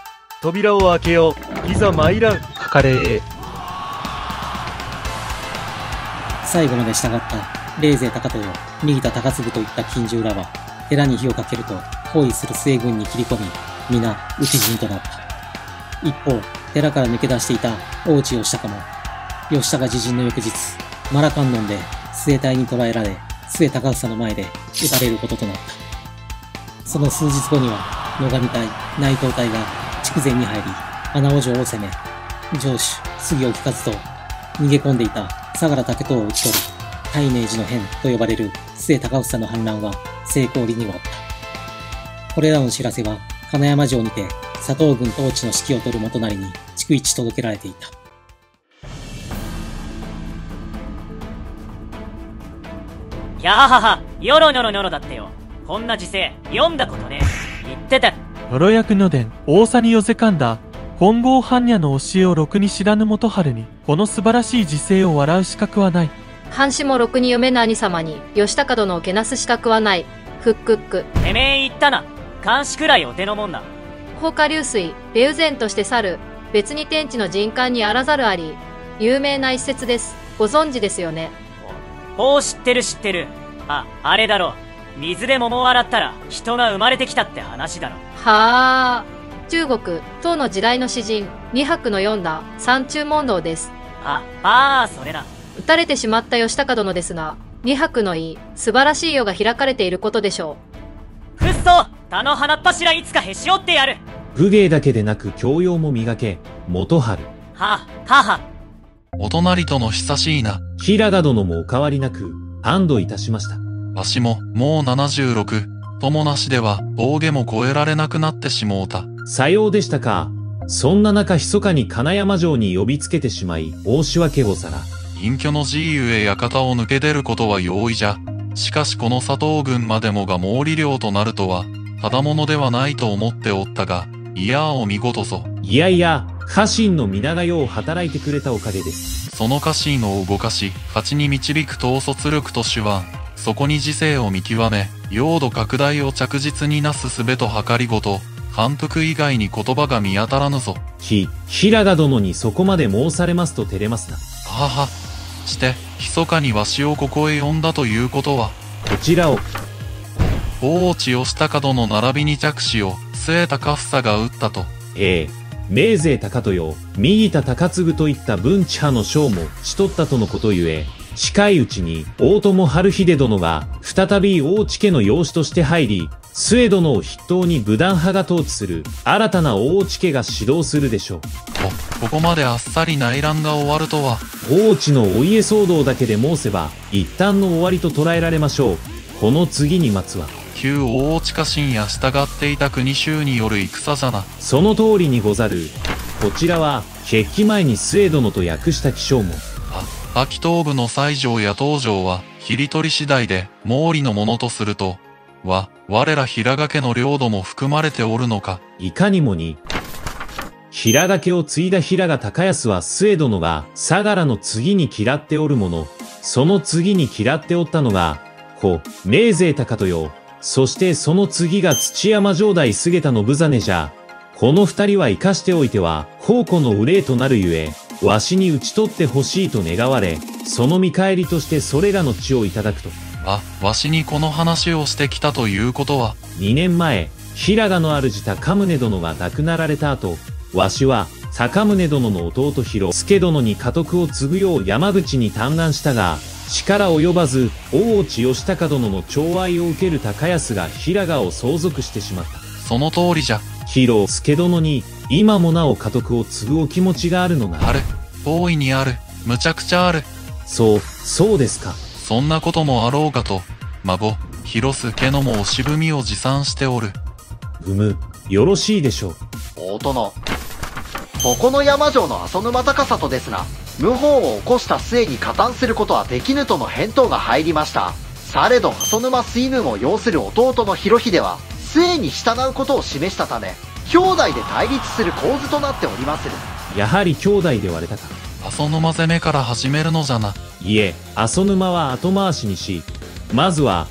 扉を開けよう。いざ参らん。かかれへ。最後まで従った霊勢高豊、右田高次といった近習らは、寺に火をかけると、包囲する西軍に切り込み、皆、討ち死にとなった。一方、寺から抜け出していた大内義高も、義高自陣の翌日、マラカンノンで末隊に捕らえられ、末高房の前で撃たれることとなった。その数日後には、野上隊、内藤隊が筑前に入り、穴尾城を攻め、城主、杉置かずと逃げ込んでいた相良武藤を討ち取る、大明寺の変と呼ばれる末高房の反乱は成功裏に終わった。これらの知らせは、金山城にて佐藤軍統治の指揮を取る元成に逐一届けられていた。やははは、よろにょろにょろだってよ。こんな時勢、読んだことね。言ってた。よ役の伝、大佐に寄せかんだ、本郷般若の教えをろくに知らぬ元春に、この素晴らしい時勢を笑う資格はない。藩士もろくに読めぬ兄様に、義高殿をけなす資格はない。ふっくっく。てめえ言ったな。監視くらいお手のもんな。放火流水、ベウゼンとして去る、別に天地の人間にあらざるあり、有名な一節です。ご存知ですよね。おう知ってる知ってる。あ、あれだろ。水で桃を洗ったら人が生まれてきたって話だろ。はあ。中国、唐の時代の詩人、二白の読んだ三中問答です。あ、ああ、それな。撃たれてしまった義高殿ですが、二白のいい、素晴らしい世が開かれていることでしょう。ふっそ他の花っ柱いつかへし折ってやる武芸だけでなく教養も磨け、元春。は、はは。お隣との久しいな。平賀殿もお変わりなく、安堵いたしました。わしも、もう76、友なしでは、峠も越えられなくなってしもうた。さようでしたか。そんな中密かに金山城に呼びつけてしまい、申し訳ござら。隠居の自由へ館を抜け出ることは容易じゃ。しかしこの佐藤軍までもが毛利領となるとは、ただものではないと思っておったが、いやーお見事ぞ。いやいや、家臣の皆がよう働いてくれたおかげです。その家臣を動かし、勝ちに導く統率力と手腕、そこに時勢を見極め、用土拡大を着実になすすべと計りごと、反復以外に言葉が見当たらぬぞ。ひ、平賀殿にそこまで申されますと照れますな。はは。して、密かにわしをここへ呼んだということは。こちらを。大内義高殿並びに着手を、末高房が打ったと。ええ。明勢高豊、右田高次といった文治派の将もしとったとのことゆえ、近いうちに大友春秀殿が再び大内家の養子として入り、末殿を筆頭に武断派が統治する新たな大内家が指導するでしょう。お、ここまであっさり内乱が終わるとは。大内のお家騒動だけで申せば、一旦の終わりと捉えられましょう。この次に待つは。旧大内家臣や従っていた国衆による戦じゃな。その通りにござる。こちらは、決起前に末殿と訳した気象も。あ、秋東部の西条や東条は、切り取り次第で、毛利のものとすると、は、我ら平賀家の領土も含まれておるのか。いかにもに。平賀家を継いだ平賀高安は末殿が、相良の次に嫌っておるもの、その次に嫌っておったのが、子、明勢高豊、そしてその次が土山城代菅田信実じゃ。この二人は生かしておいては、宝庫の憂いとなるゆえ、わしに討ち取ってほしいと願われ、その見返りとしてそれらの地をいただくと。あ、わしにこの話をしてきたということは。二年前、平賀の主高宗殿が亡くなられた後、わしは、高宗殿の弟広助殿に家督を継ぐよう山口に嘆願したが、力及ばず、大内義高殿の寵愛を受ける高安が平賀を相続してしまった。その通りじゃ。広助殿に、今もなお家督を継ぐお気持ちがあるのが。ある。大いにある。むちゃくちゃある。そう、そうですか。そんなこともあろうかと、孫、広助のも惜しぶみを持参しておる。ふむ、よろしいでしょう。大殿。ここの山城の浅沼高里ですが、謀反を起こした末に加担することはできぬとの返答が入りました。されど浅沼水軍を要する弟の広秀は、末に従うことを示したため、兄弟で対立する構図となっておりまする。やはり兄弟で割れたか。浅沼攻めから始めるのじゃな。いえ、浅沼は後回しにし、まずは、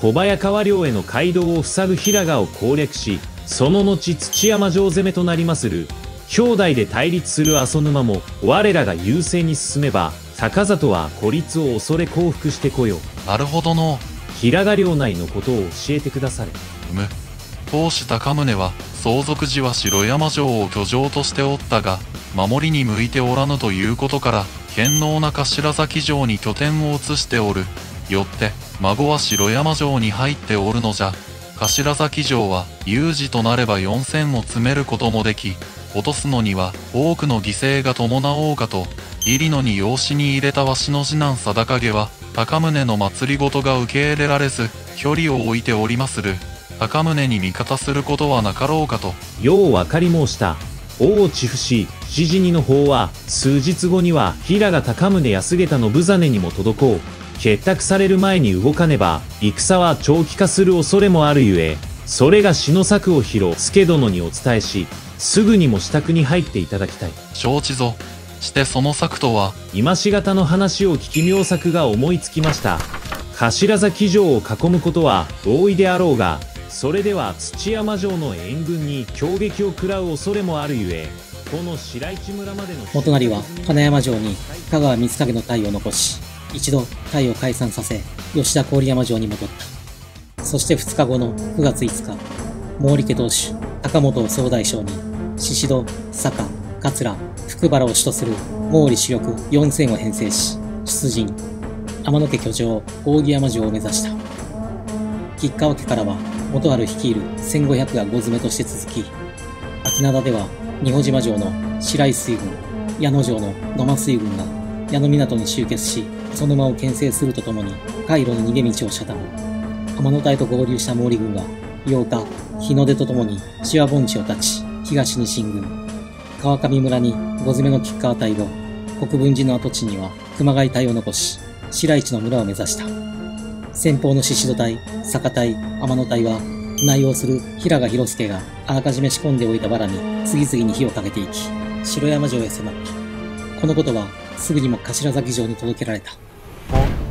小早川領への街道を塞ぐ平賀を攻略し、その後土山城攻めとなりまする。兄弟で対立する浅沼も、我らが優勢に進めば、坂里は孤立を恐れ降伏してこよう。なるほどの。平賀領内のことを教えてくだされ。む。当主高宗は、相続時は城山城を居城としておったが、守りに向いておらぬということから、堅能な頭崎城に拠点を移しておる。よって、孫は城山城に入っておるのじゃ。頭崎城は、有事となれば4000を詰めることもでき、落とすのには多くの犠牲が伴おうかと、入野に養子に入れたわしの次男貞景は、高宗の祭りごとが受け入れられず、距離を置いておりまする。高宗に味方することはなかろうかと。よう分かり申した。大内府市、指示にの方は、数日後には、平賀高宗安下の無実にも届こう。結託される前に動かねば、戦は長期化する恐れもあるゆえ、それが詩の策を披露、助殿にお伝えし、すぐにも支度に入っていただきたい。承知ぞ。してその策とは、今しがたの話を聞き妙策が思いつきました。頭崎城を囲むことは容易であろうが、それでは土山城の援軍に攻撃を食らう恐れもあるゆえ、この白市村までの元成は金山城に香川光景の隊を残し、一度隊を解散させ、吉田郡山城に戻った。そして2日後の9月5日、毛利家当主、高本総大将に、宍戸、坂、桂、福原を主とする毛利主力4000を編成し、出陣、天野家居城、扇山城を目指した。吉川家からは、元春率いる1500が5詰めとして続き、秋灘では、二保島城の白井水軍、矢野城の野間水軍が矢野港に集結し、その間を牽制するとともに、海路の逃げ道を遮断。天野隊と合流した毛利軍は、8日、日の出とともに、千和盆地を立ち、東に進軍。川上村に5詰めの吉川隊を、国分寺の跡地には熊谷隊を残し、白市の村を目指した。先方の宍戸隊、坂隊、天野隊は、内容する平賀広助があらかじめ仕込んでおいた藁に次々に火をかけていき、城山城へ迫った。このことは、すぐにも頭崎城に届けられた。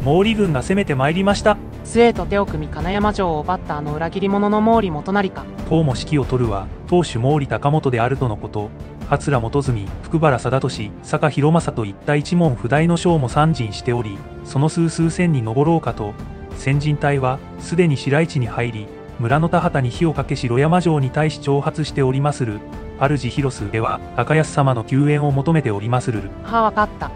毛利軍が攻めてまいりました。杖と手を組み金山城を奪ったあの裏切り者の毛利元就か。党も指揮を取るは、当主毛利高元であるとのこと。桂元住、福原貞俊、坂広正といった一門不大の将も参陣しており、その数数千に上ろうかと、先人隊は、すでに白市に入り、村の田畑に火をかけ城山城に対し挑発しておりまする。主広須では、高安様の救援を求めておりまするる。はあ、わかった。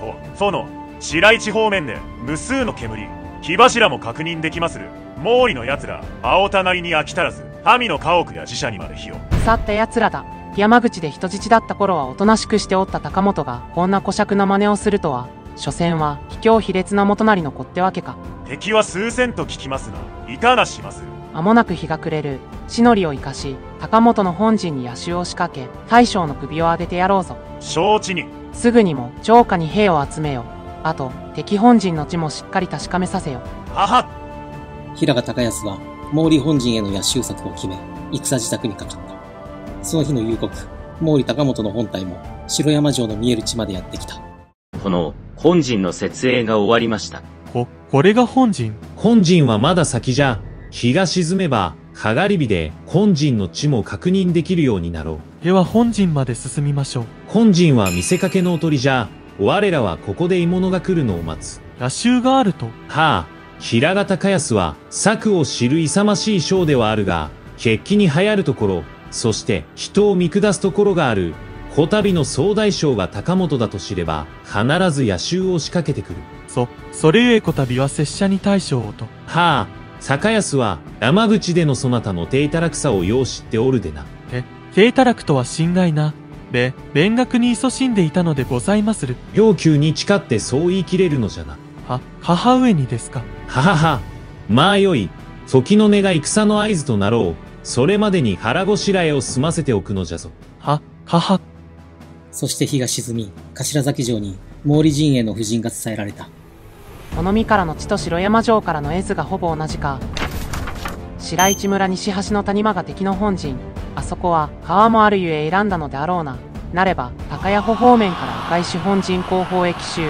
と、殿、白市方面で無数の煙、火柱も確認できまする。毛利の奴ら、青田なりに飽き足らず、神の家屋や自社にまで火を。去った奴らだ。山口で人質だった頃はおとなしくしておった高本が、こんな小尺な真似をするとは、所詮は、卑怯卑劣な元就の子ってわけか。敵は数千と聞きますが、いかなします。間もなく日が暮れる。地の利を生かし、高本の本陣に野襲を仕掛け、大将の首を上げてやろうぞ。承知に。すぐにも、城下に兵を集めよ。あと、敵本陣の地もしっかり確かめさせよ。はは平賀高安は、毛利本陣への野襲策を決め、戦自宅にかかった。その日の夕刻、毛利高元の本体も、城山城の見える地までやってきた。この、本陣の設営が終わりました。こ、これが本陣本陣はまだ先じゃ。日が沈めば、かがり火で本陣の地も確認できるようになろう。では本陣まで進みましょう。本陣は見せかけのおとりじゃ。我らはここで鋳物が来るのを待つ。野襲があると。はあ、平賀高安は策を知る勇ましい将ではあるが、決起に流行るところ、そして人を見下すところがある。こたびの総大将が高本だと知れば、必ず野襲を仕掛けてくる。そ、それゆえこたびは拙者に大将をと。はあ、坂安は山口でのそなたの低たらくさをよう知っておるでな。え、低たらくとは心外な。べ、勉学に勤しんでいたのでございまする。要求に誓ってそう言い切れるのじゃな。は、母上にですか。ははは。まあよい。時の音が戦の合図となろう。それまでに腹ごしらえを済ませておくのじゃぞ。は、はは。そして日が沈み、頭崎城に毛利陣営の布陣が伝えられた。この身からの地と城山城からの絵図がほぼ同じか。白市村西端の谷間が敵の本陣。あそこは川もあるゆえ選んだのであろうな。なれば、高谷穂方面から赤石本陣後方へ奇襲。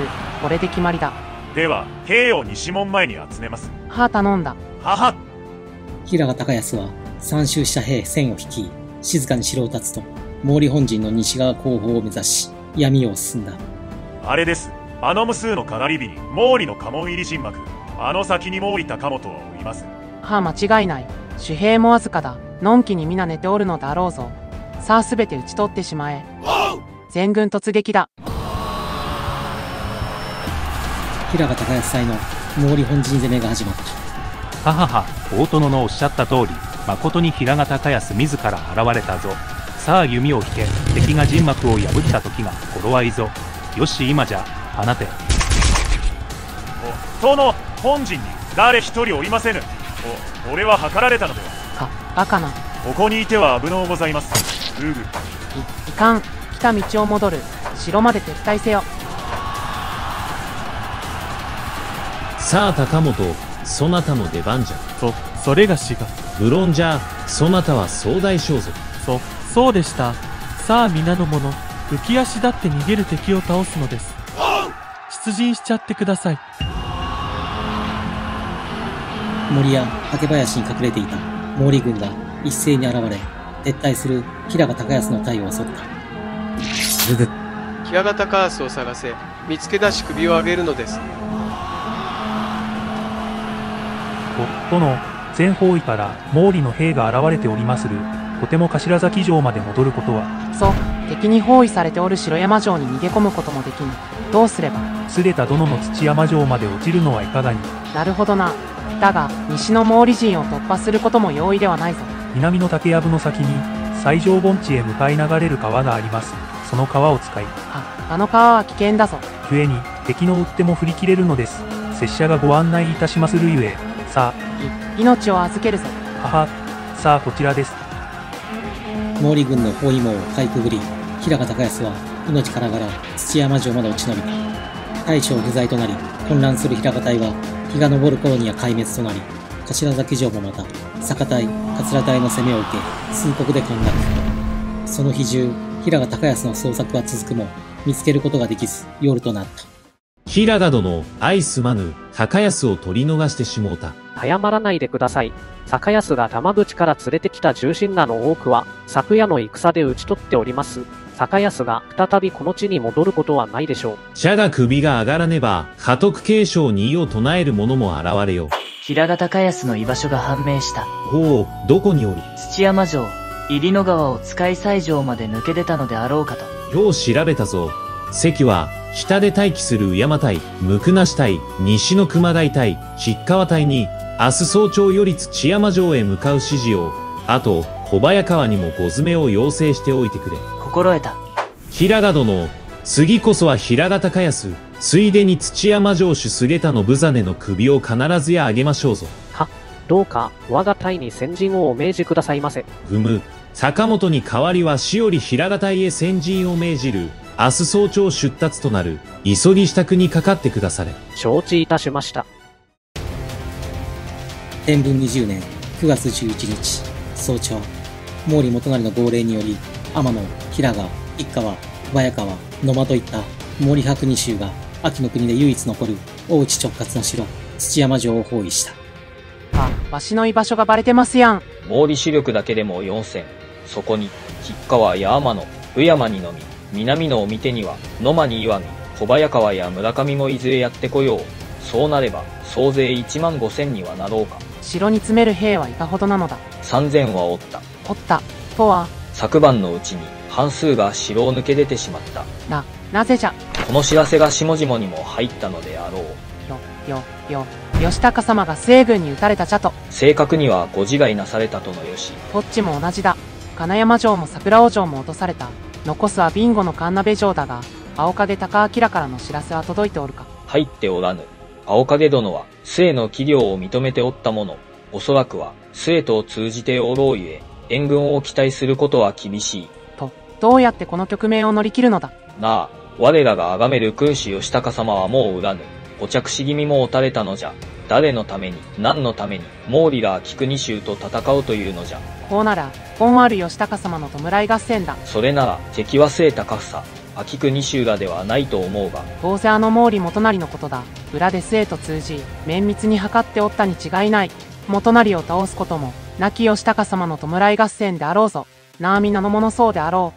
これで決まりだ。では、兵を西門前に集めます。はあ、頼んだ。はは平賀高安は、参集した兵1000を率い、静かに城を立つと、毛利本陣の西側後方を目指し、闇を進んだ。あれです。あの無数のかなり火に毛利の家紋入り神幕。あの先に毛利高元はおります。はあ間違いない。守兵もわずかだ。のんきに皆寝ておるのであろうぞ。さあすべて討ち取ってしまえ。全軍突撃だ。平賀高安祭の毛利本陣攻めが始まった。ははは大殿のおっしゃった通り誠に平賀高安自ら現れたぞ。さあ弓を引け。敵が陣幕を破った時が頃合いぞ。よし今じゃ放て。お殿本陣に誰一人おりませぬ。お俺は図られたのでは。かバカなここにいては危のうございます。うぐいいかん。来た道を戻る。城まで撤退せよ。さあ高本。そなたの出番じゃ。そそれがしが無論じゃ。そなたは総大将ぞ。そそうでした。さあ皆の者浮き足立って逃げる敵を倒すのです出陣しちゃってください。森や竹林に隠れていた毛利軍が一斉に現れ撤退する平賀高安の隊を襲った。平賀高安を探せ見つけ出し首を上げるのです。お殿全方位から毛利の兵が現れておりまするとても頭崎城まで戻ることは。そう敵に包囲されておる城山城に逃げ込むこともできぬ。どうすれば？すれた殿の土山城まで落ちるのはいかがに？なるほどな。だが西の毛利陣を突破することも容易ではないぞ。南の竹藪の先に最上盆地へ向かい流れる川があります。その川を使いああの川は危険だぞ。故に敵の追っても振り切れるのです。拙者がご案内いたしまするゆえ。さあ。命を預けるぞ。はは。さあこちらです。毛利軍の包囲網をかいくぐり平賀高安は命からがら土山城まで落ち延びた。大将不在となり混乱する平賀隊は日が昇る頃には壊滅となり頭崎城もまた坂隊桂隊の攻めを受け数国で混落。その日中平賀高安の捜索は続くも見つけることができず夜となった。平賀殿愛すまぬ高安を取り逃してしもうた。早まらないでください。坂安が玉口から連れてきた重臣らの多くは昨夜の戦で討ち取っております坂安が再びこの地に戻ることはないでしょう。社が首が上がらねば家督継承に異を唱える者も現れよ平賀高安の居場所が判明した。ほうどこにおる？土山城入野川を使い西城まで抜け出たのであろうかと。よう調べたぞ。関は北で待機する宇山隊、向なし隊、西の熊谷隊、吉川隊に、明日早朝より土山城へ向かう指示を、あと、小早川にもご詰めを要請しておいてくれ。心得た。平賀殿、次こそは平賀高安、ついでに土山城主菅田の無実の首を必ずやあげましょうぞ。は、どうか、我が隊に先陣をお命じくださいませ。ふむ、坂本に代わりは死より平賀隊へ先陣を命じる。明日早朝出立となる、急ぎ支度にかかってくだされ。承知いたしました。天文20年9月11日、早朝、毛利元就の号令により、天野、平賀、一川、小早川、野間といった毛利白二州が秋の国で唯一残る大内直轄の城、土山城を包囲した。あ、わしの居場所がバレてますやん。毛利主力だけでも4000。そこに、吉川や天野、宇山にのみ、南のお見てには、野間に岩見、小早川や村上もいずれやってこよう。そうなれば、総勢1万5千にはなろうか。城に詰める兵はいかほどなのだ3000はおった。おった。とは、昨晩のうちに、半数が城を抜け出てしまった。な、なぜじゃ？この知らせが下々にも入ったのであろう。よ、よ、よ、義高様が西軍に撃たれたじゃと。正確にはご自害なされたとのよし。こっちも同じだ。金山城も桜尾城も落とされた。残すはビンゴの神鍋城だが、青影高明からの知らせは届いておるか。入っておらぬ。青影殿は、末の器量を認めておったもの。おそらくは、末とを通じておろうゆえ、援軍を期待することは厳しい。と、どうやってこの局面を乗り切るのだ？なあ、我らが崇める君主義高様はもう恨ぬ。お着し気味も打たれたのじゃ。誰のために、何のために、毛利ら菊二州と戦うというのじゃ。こうなら、本ある義高様の弔い合戦だ。それなら、敵は末高房、秋久二州らではないと思うが。どうせあの毛利元就のことだ。裏で末と通じ、綿密に測っておったに違いない。元就を倒すことも、亡き義高様の弔い合戦であろうぞ。なあ皆の者そうであろ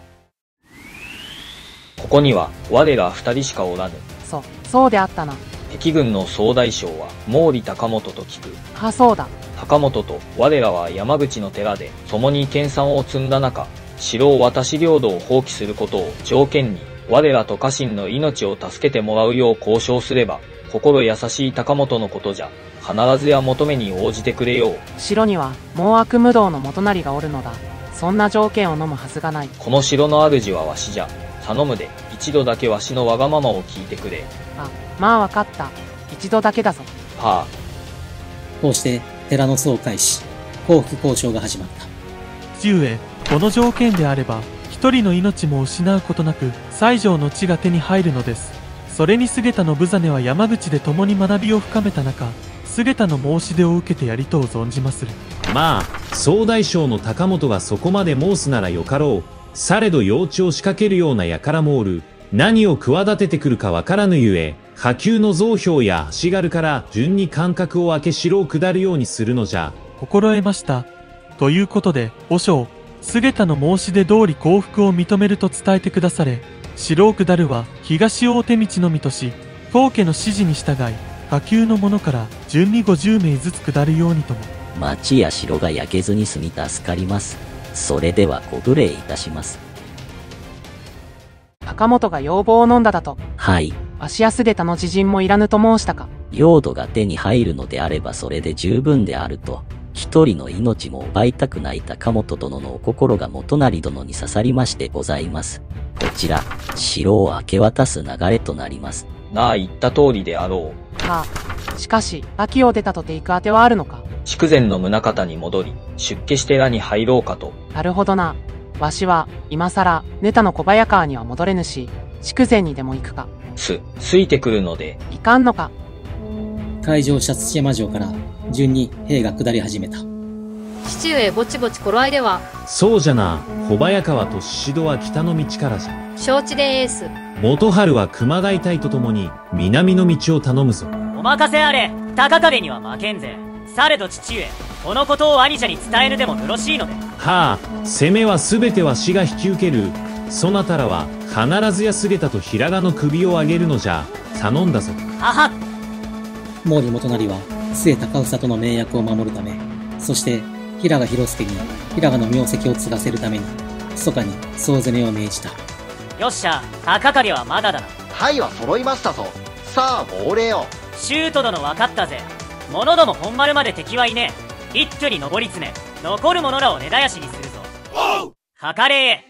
う。ここには、我ら二人しかおらぬ。そ、そうであったな。敵軍の総大将は毛利高元と聞く。あ、そうだ。高本と我らは山口の寺で共に研鑽を積んだ中、城を渡し領土を放棄することを条件に、我らと家臣の命を助けてもらうよう交渉すれば、心優しい高本のことじゃ、必ずや求めに応じてくれよう。城には、猛悪無道の元成がおるのだ。そんな条件を飲むはずがない。この城の主はわしじゃ。頼むで、一度だけわしのわがままを聞いてくれ。あ、まあわかった。一度だけだぞ。はあ。こうして、寺の総開始、幸福交渉が始まった。父上、この条件であれば、一人の命も失うことなく、西条の地が手に入るのです。それに菅田信真は山口で共に学びを深めた中、菅田の申し出を受けてやりとう存じまする。まあ、総大将の高本がそこまで申すならよかろう。されど幼稚を仕掛けるような輩もおる。何を企ててくるかわからぬゆえ、下級の増票や足軽から順に間隔を空け城を下るようにするのじゃ。心得ました。ということで、和尚、菅田の申し出通り降伏を認めると伝えてくだされ、城を下るは東大手道のみとし、当家の指示に従い、下級の者から順に50名ずつ下るようにとも。町や城が焼けずに済み助かります。それではご無礼いたします。高本が要望を飲んだだと。はい。わしや菅田の知人もいらぬと申したか。領土が手に入るのであればそれで十分であると。一人の命も奪いたくない高本殿のお心が元成殿に刺さりましてございます。こちら、城を明け渡す流れとなります。なあ言った通りであろう。はあ。しかし、秋を出たとて行くあてはあるのか。筑前の宗方に戻り、出家して寺に入ろうかと。なるほどな。わしは、今更、ネタの小早川には戻れぬし、筑前にでも行くか。す、ついてくるので。いかんのか。開城した土山城から、順に兵が下り始めた。父上ぼちぼち頃合いでは、そうじゃな。小早川と宍戸は北の道からじゃ。承知でエース。元春は熊谷隊と共に南の道を頼むぞ。お任せあれ高壁には負けんぜ。されど父上、このことを兄者に伝えぬでもよろしいので。はあ、攻めは全ては死が引き受ける。そなたらは必ずや菅田と平賀の首を上げるのじゃ。頼んだぞ。はは毛利元就は、末高房との盟約を守るため、そして、平賀広介に平賀の名跡を継がせるために、密かに総攻めを命じた。よっしゃ、高影はまだだな。隊は揃いましたぞ。さあ、亡霊よ。シュート殿分かったぜ。者ども本丸まで敵はいねえ。一挙に登り詰め、残る者らを根絶やしにするぞ。はかれへ。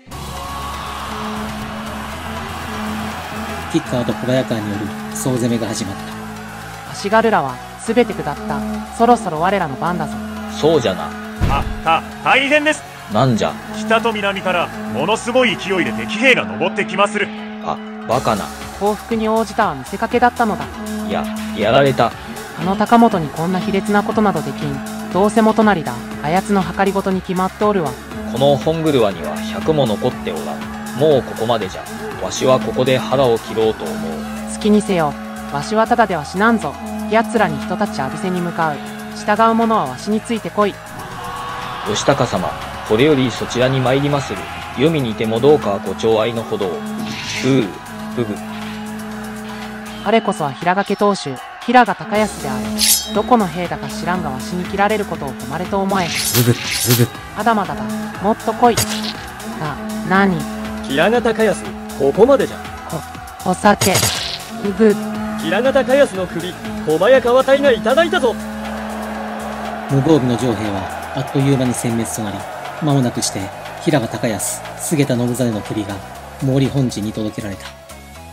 吉川と小早川による総攻めが始まった。足軽らは、すべて下った。そろそろ我らの番だぞ。そうじゃな。あ、た、大変です。なんじゃ。北と南から、ものすごい勢いで敵兵が登ってきまする。あ、バカな。降伏に応じたは見せかけだったのだ。いや、やられた。あの高本にこんな卑劣なことなどできん。どうせ元成だ。あやつの計りごとに決まっておるわ。この本車には100も残っておらん。もうここまでじゃ。わしはここで腹を切ろうと思う。好きにせよ。わしはただでは死なんぞ。奴らに人たち浴びせに向かう。従う者はわしについてこい。義高様、これよりそちらに参りまする。読みにてもどうかご寵愛のほどを。うう、ふぐ。我こそは平掛当主、平賀高安である。どこの兵だか知らんがわしに切られることを誉れと思え。すぐ、すぐ。まだまだだ。もっと来い。な、なに平賀高安、ここまでじゃ。お酒。ふぐ。平賀高安の首、小早川隊がいただいたぞ。無防備の城兵は、あっという間に殲滅となり、間もなくして、平賀高安、菅田信真の首が、毛利本陣に届けられた。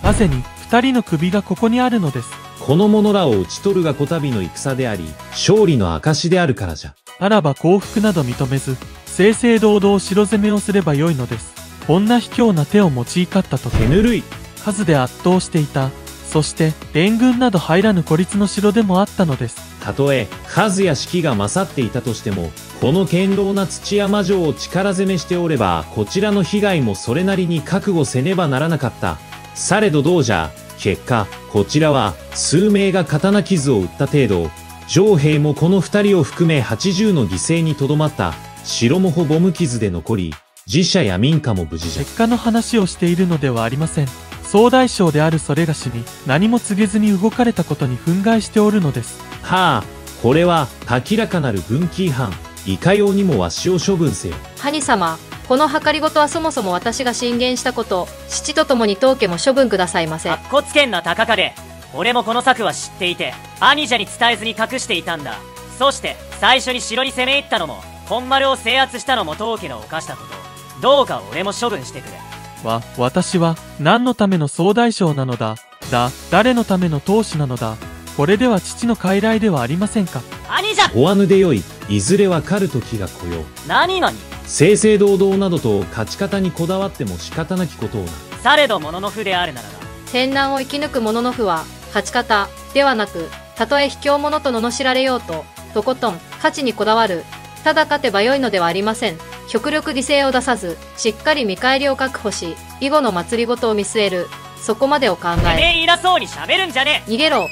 なぜに、二人の首がここにあるのです？この者らを討ち取るがこたびの戦であり、勝利の証であるからじゃ。ならば降伏など認めず、正々堂々城攻めをすればよいのです。こんな卑怯な手を用いかったと手ぬるい。数で圧倒していた。そして、連軍など入らぬ孤立の城でもあったのです。たとえ、数や士気が勝っていたとしても、この堅牢な土山城を力攻めしておれば、こちらの被害もそれなりに覚悟せねばならなかった。されどどうじゃ、結果、こちらは、数名が刀傷を負った程度、城兵もこの二人を含め80の犠牲にとどまった、城もほぼ無傷で残り、自社や民家も無事じゃ。結果の話をしているのではありません。総大将であるそれがしに何も告げずに動かれたことに憤慨しておるのです。はあ、これは明らかなる軍規違反。いかようにもわしを処分せよ。兄様、この計りごとはそもそも私が進言したこと、父と共に当家も処分くださいませ。かっこつけんな高影。俺もこの策は知っていて、兄者に伝えずに隠していたんだ。そして、最初に城に攻め入ったのも、本丸を制圧したのも当家の犯したこと。どうか俺も処分してくれ。わ、私は何のための総大将なのだ。だ、誰のための当主なのだ。これでは父の傀儡ではありませんか？兄者追わぬでよい。いずれわかる時が来よう。何々正々堂々などと勝ち方にこだわっても仕方なきことをな。されどもののふであるならな。天難を生き抜く者の負は、勝ち方ではなく、たとえ卑怯者と罵られようと、とことん、勝ちにこだわる。ただ勝てばよいのではありません。極力犠牲を出さず、しっかり見返りを確保し、以後の祭りごとを見据える。そこまでを考てめえ、え偉そうに喋るんじゃね逃げろ。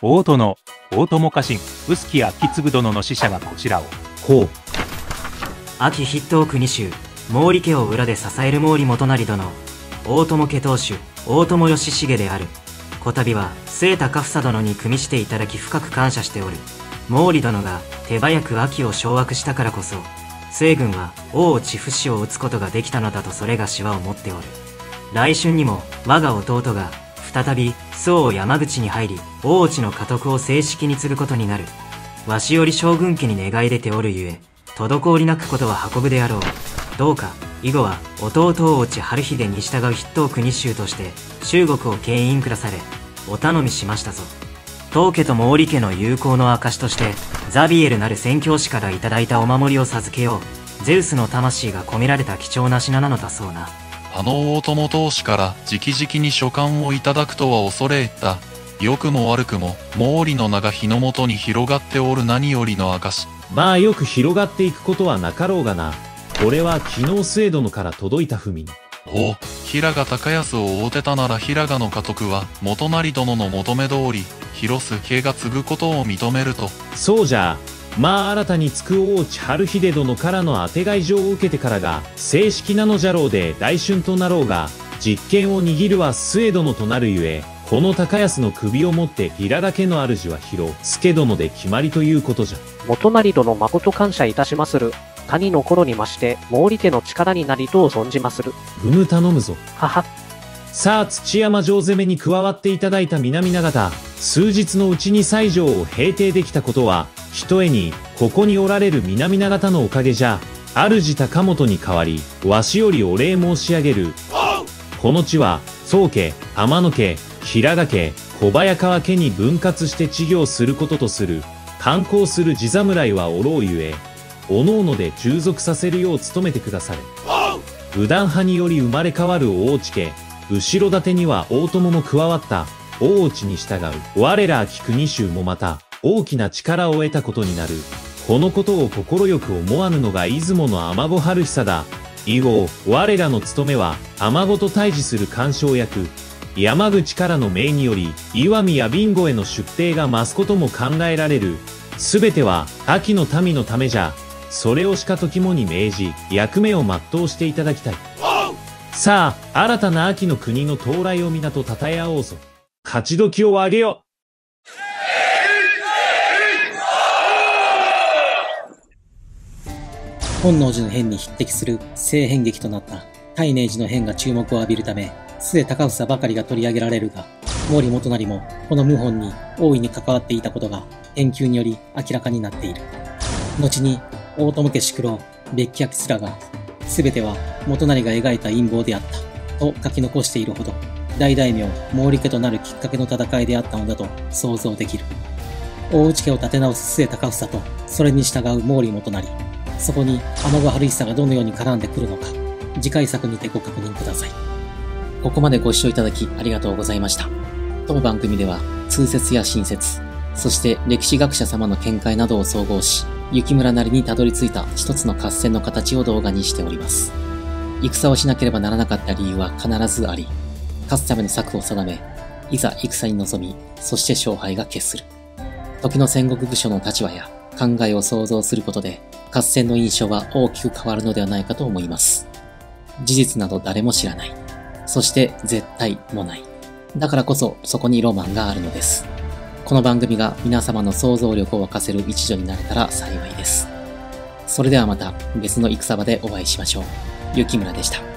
大殿、大友家臣、臼木明次殿の使者がこちらを。こう。秋筆頭国衆、毛利家を裏で支える毛利元就殿、大友家当主、大友義重である。こたびは末高房殿に組みしていただき深く感謝しておる。毛利殿が手早く秋を掌握したからこそ、西軍は王千府氏を討つことができたのだとそれがしは思っておる。来春にも我が弟が再び周防山口に入り、大内の家督を正式に継ぐことになる。わしより将軍家に願い出ておるゆえ、滞りなくことは運ぶであろう。どうか、以後は弟大内春秀に従う筆頭国衆として、中国を牽引下され、お頼みしましたぞ。当家と毛利家の友好の証として、ザビエルなる宣教師からいただいたお守りを授けよう。ゼウスの魂が込められた貴重な品なのだそうな。あの大友当主から直々に書簡をいただくとは恐れ入った。良くも悪くも、毛利の名が日の元に広がっておる何よりの証。まあよく広がっていくことはなかろうがな。これは昨日制殿から届いた文。お、平賀高安を追うてたなら平賀の家督は、元成殿の求め通り、広須家が継ぐことを認めると。そうじゃ。まあ新たにつく大内春秀殿からの当てがい状を受けてからが、正式なのじゃろうで大春となろうが、実権を握るは末殿となるゆえ、この高安の首をもって平賀家の主は広、助殿で決まりということじゃ。元成殿誠感謝いたしまする。谷の頃にまして、毛利家の力になりとを存じまする？ふむ頼むぞ。はは。さあ土山城攻めに加わっていただいた南長田、数日のうちに西条を平定できたことは、ひとえに、ここにおられる南長田のおかげじゃ、主高本に代わり、わしよりお礼申し上げる。この地は、宗家、天野家、平賀家、小早川家に分割して治業することとする。観光する地侍はおろうゆえ、おのおので従属させるよう努めてくだされ。武断派により生まれ変わる大内家、後ろ盾には大友も加わった、大内に従う、我ら秋国衆もまた、大きな力を得たことになる。このことを快く思わぬのが出雲の天子春久だ。以後、我らの務めは、天子と対峙する干渉役、山口からの命により、岩見や備後への出廷が増すことも考えられる。すべては、秋の民のためじゃ。それをしかと肝に銘じ、役目を全うしていただきたい。さあ、新たな秋の国の到来を皆と称え合おうぞ。勝ち時を上げよ本能寺の変に匹敵する性変劇となった大寧寺の変が注目を浴びるため、末高房ばかりが取り上げられるが、毛利元就もこの謀反に大いに関わっていたことが研究により明らかになっている。後に大友家宿老、別居明すらが、すべては元就が描いた陰謀であったと書き残しているほど、大大名毛利家となるきっかけの戦いであったのだと想像できる。大内家を立て直す末高房と、それに従う毛利元就。そこに天子春久がどのように絡んでくるのか、次回作にてご確認ください。ここまでご視聴いただきありがとうございました。当番組では、通説や新説、そして歴史学者様の見解などを総合し、雪村なりにたどり着いた一つの合戦の形を動画にしております。戦をしなければならなかった理由は必ずあり、勝つための策を定め、いざ戦に臨み、そして勝敗が決する。時の戦国武将の立場や考えを想像することで、合戦の印象は大きく変わるのではないかと思います。事実など誰も知らない。そして絶対もない。だからこそそこにロマンがあるのです。この番組が皆様の想像力を沸かせる一助になれたら幸いです。それではまた別の戦場でお会いしましょう。雪村でした。